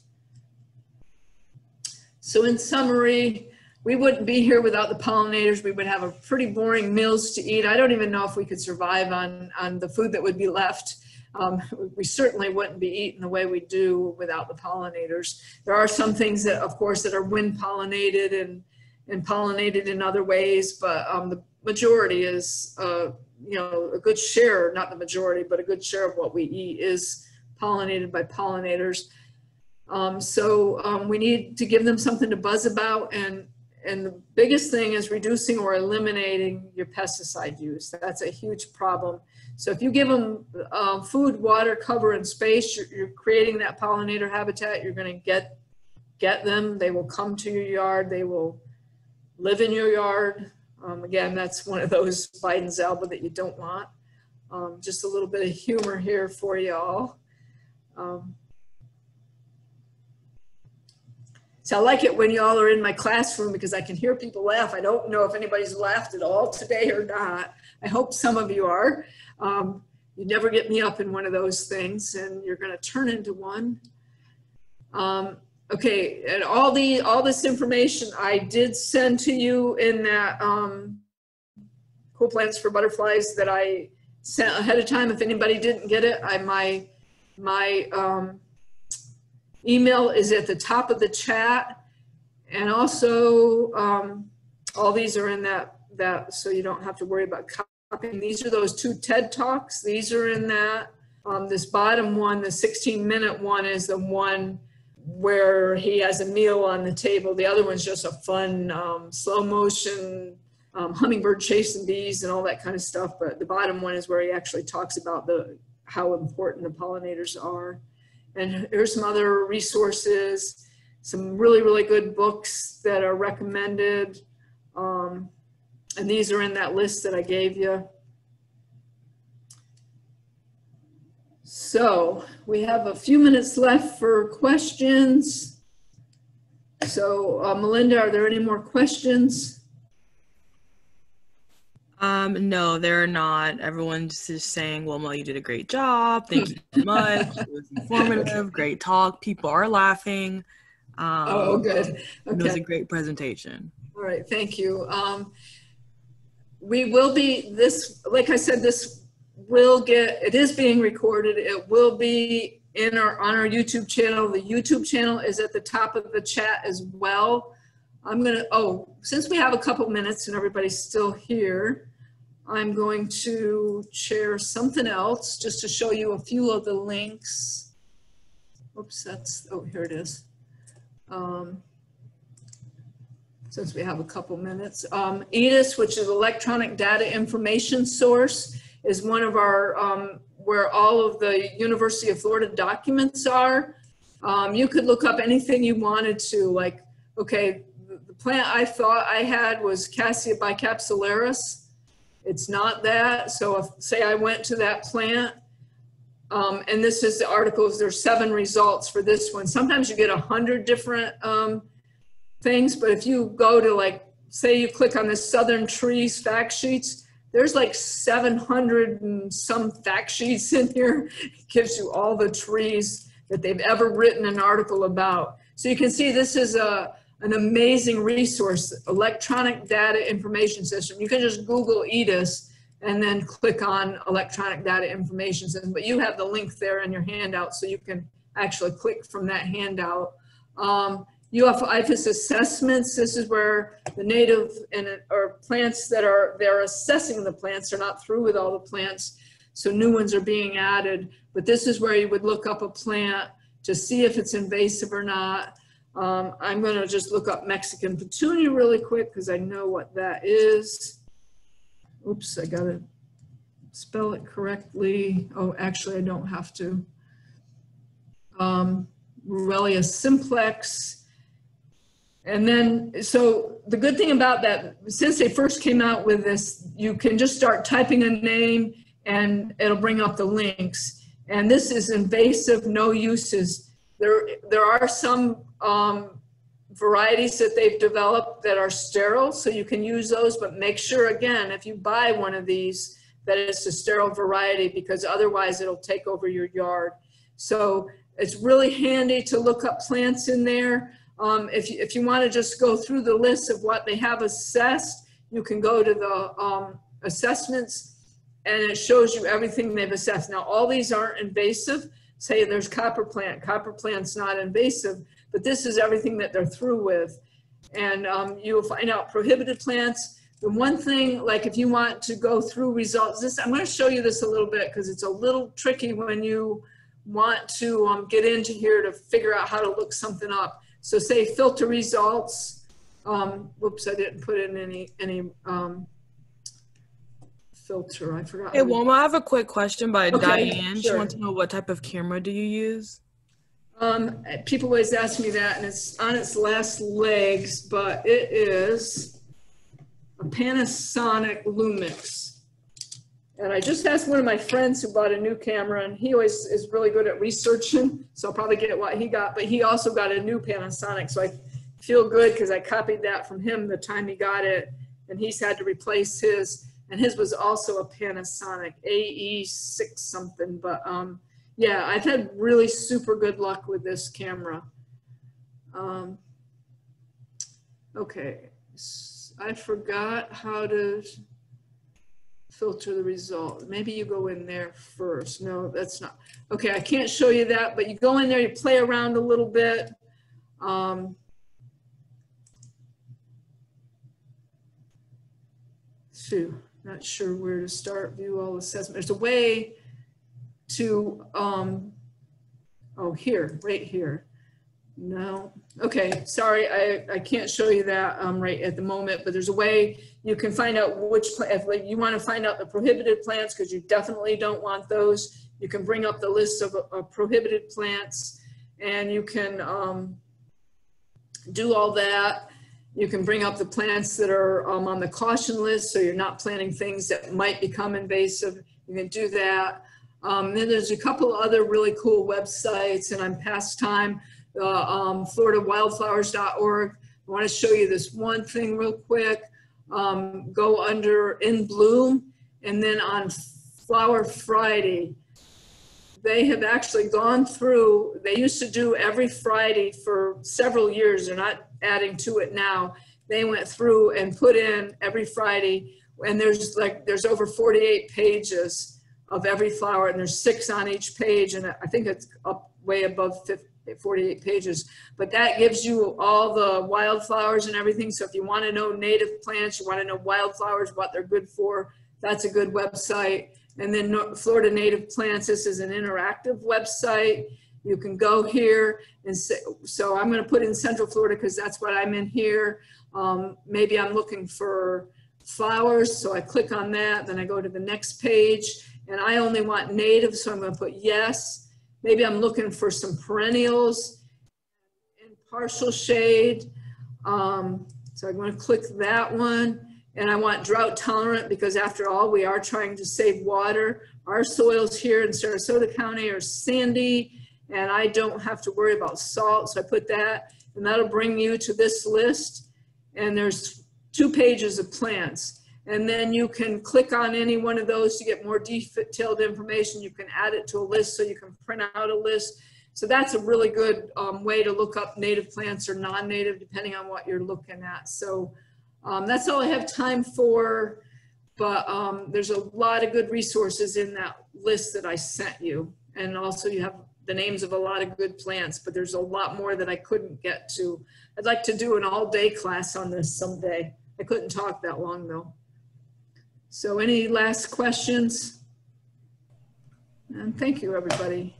So in summary, we wouldn't be here without the pollinators. We would have a pretty boring meals to eat. I don't even know if we could survive on, on the food that would be left. Um, we certainly wouldn't be eating the way we do without the pollinators. There are some things that, of course, that are wind pollinated and, and pollinated in other ways, but um, the majority is, uh, you know, a good share, not the majority, but a good share of what we eat is pollinated by pollinators. Um, so um, we need to give them something to buzz about and and the biggest thing is reducing or eliminating your pesticide use. That's a huge problem. So if you give them uh, food, water, cover, and space, you're, you're creating that pollinator habitat. You're going to get get them. They will come to your yard. They will live in your yard. Um, again, that's one of those Bidens alba that you don't want. Um, just a little bit of humor here for y'all. Um, so I like it when y'all are in my classroom because I can hear people laugh. I don't know if anybody's laughed at all today or not. I hope some of you are. Um, You never get me up in one of those things and you're gonna turn into one. Um, okay, and all the, all this information I did send to you in that, um, cool plants for butterflies that I sent ahead of time. If anybody didn't get it, I, my, my, um, email is at the top of the chat. And also, um, all these are in that, that, so you don't have to worry about copying. These are those two TED Talks. These are in that. Um, this bottom one, the 16 minute one is the one where he has a meal on the table. The other one's just a fun, um, slow motion, um, hummingbird chasing bees and all that kind of stuff. But the bottom one is where he actually talks about the, how important the pollinators are. And here's some other resources, some really, really good books that are recommended. Um, and these are in that list that I gave you. So we have a few minutes left for questions. So uh, Melinda, are there any more questions? Um, no, they're not. Everyone's just saying, well, Mel, you did a great job. Thank you so much. It was informative, great talk. People are laughing. Um, Oh, good. It was a great presentation. all right, thank you. Um, We will be, this, like I said, this will get, it is being recorded. It will be in our, on our YouTube channel. The YouTube channel is at the top of the chat as well. I'm gonna, oh, since we have a couple minutes and everybody's still here, I'm going to share something else just to show you a few of the links. Oops, that's, oh, here it is. Um, Since we have a couple minutes. Um, EDIS, which is Electronic Data Information Source, is one of our, um, where all of the University of Florida documents are. Um, you could look up anything you wanted to, like, okay, the plant I thought I had was Cassia bicapsularis. It's not that, so if, say I went to that plant, um, and this is the articles, there's seven results for this one. Sometimes you get a hundred different, um, things, but if you go to like, say you click on the Southern Trees fact sheets, there's like 700 and some fact sheets in here. It gives you all the trees that they've ever written an article about. So you can see this is a, an amazing resource, electronic data information system. You can just Google EDIS and then click on electronic data information system, but you have the link there in your handout so you can actually click from that handout. Um, UF/IFAS assessments, this is where the native and, or plants that are, they're assessing the plants, they're not through with all the plants. So new ones are being added, but this is where you would look up a plant to see if it's invasive or not. Um, I'm gonna just look up Mexican petunia really quick because I know what that is. Oops, I gotta spell it correctly. Oh, actually, I don't have to. Um, simplex. And then, so the good thing about that, since they first came out with this, you can just start typing a name and it'll bring up the links. And this is invasive, no uses. There, there are some um, varieties that they've developed that are sterile, so you can use those, but make sure, again, if you buy one of these, that it's a sterile variety because otherwise it'll take over your yard. So it's really handy to look up plants in there. Um, if you, if you want to just go through the list of what they have assessed, you can go to the um, assessments and it shows you everything they've assessed. Now, all these aren't invasive. Say there's copper plant. Copper plant's not invasive, but this is everything that they're through with. And um, you'll find out prohibited plants. The one thing, like if you want to go through results, this I'm going to show you this a little bit because it's a little tricky when you want to um, get into here to figure out how to look something up. So say filter results. Um, whoops, I didn't put in any any um, filter. I forgot. Hey, Wilma, I have a quick question by Okay, Diane. She wants to know what type of camera do you use? Um, people always ask me that, and it's on its last legs, but it is a Panasonic Lumix. And I just asked one of my friends who bought a new camera, and he always is really good at researching, so I'll probably get what he got. But he also got a new Panasonic, so I feel good because I copied that from him the time he got it, and he's had to replace his. And his was also a Panasonic AE6 something, but um, yeah, I've had really super good luck with this camera. Um, okay, I forgot how to filter the result. Maybe you go in there first. No, that's not. Okay, I can't show you that, but you go in there, you play around a little bit. Um, Phew, not sure where to start, view all assessment. There's a way to, um, oh, here, right here. No, okay, sorry, I, I can't show you that, um, right at the moment, but there's a way you can find out which, if you want to find out the prohibited plants, because you definitely don't want those. You can bring up the list of, prohibited plants and you can, um, do all that. You can bring up the plants that are um, on the caution list, so you're not planting things that might become invasive. You can do that. Um, then there's a couple other really cool websites, and I'm past time. Uh, um, FloridaWildflowers.org. I want to show you this one thing real quick. Um, go under In Bloom, and then on Flower Friday, they have actually gone through, they used to do every Friday for several years. They're not adding to it now. They went through and put in every Friday, and there's like, there's over 48 pages of every flower, and there's six on each page, and I think it's up way above 50 48 pages. But that gives you all the wildflowers and everything. So if you want to know native plants, you want to know wildflowers, what they're good for, that's a good website. And then Florida Native Plants, this is an interactive website. You can go here and say, so I'm going to put in Central Florida because that's what I'm in here. Um, maybe I'm looking for flowers, so I click on that, then I go to the next page and I only want native, so I'm going to put yes. Maybe I'm looking for some perennials in partial shade. Um, so I'm going to click that one. And I want drought tolerant because after all, we are trying to save water. Our soils here in Sarasota County are sandy and I don't have to worry about salt. So I put that and that'll bring you to this list. And there's two pages of plants. And then you can click on any one of those to get more detailed information. You can add it to a list so you can print out a list. So that's a really good um, way to look up native plants or non-native, depending on what you're looking at. So um, that's all I have time for, but um, there's a lot of good resources in that list that I sent you. And also you have the names of a lot of good plants, but there's a lot more that I couldn't get to. I'd like to do an all-day class on this someday. I couldn't talk that long though. So any last questions? And thank you, everybody.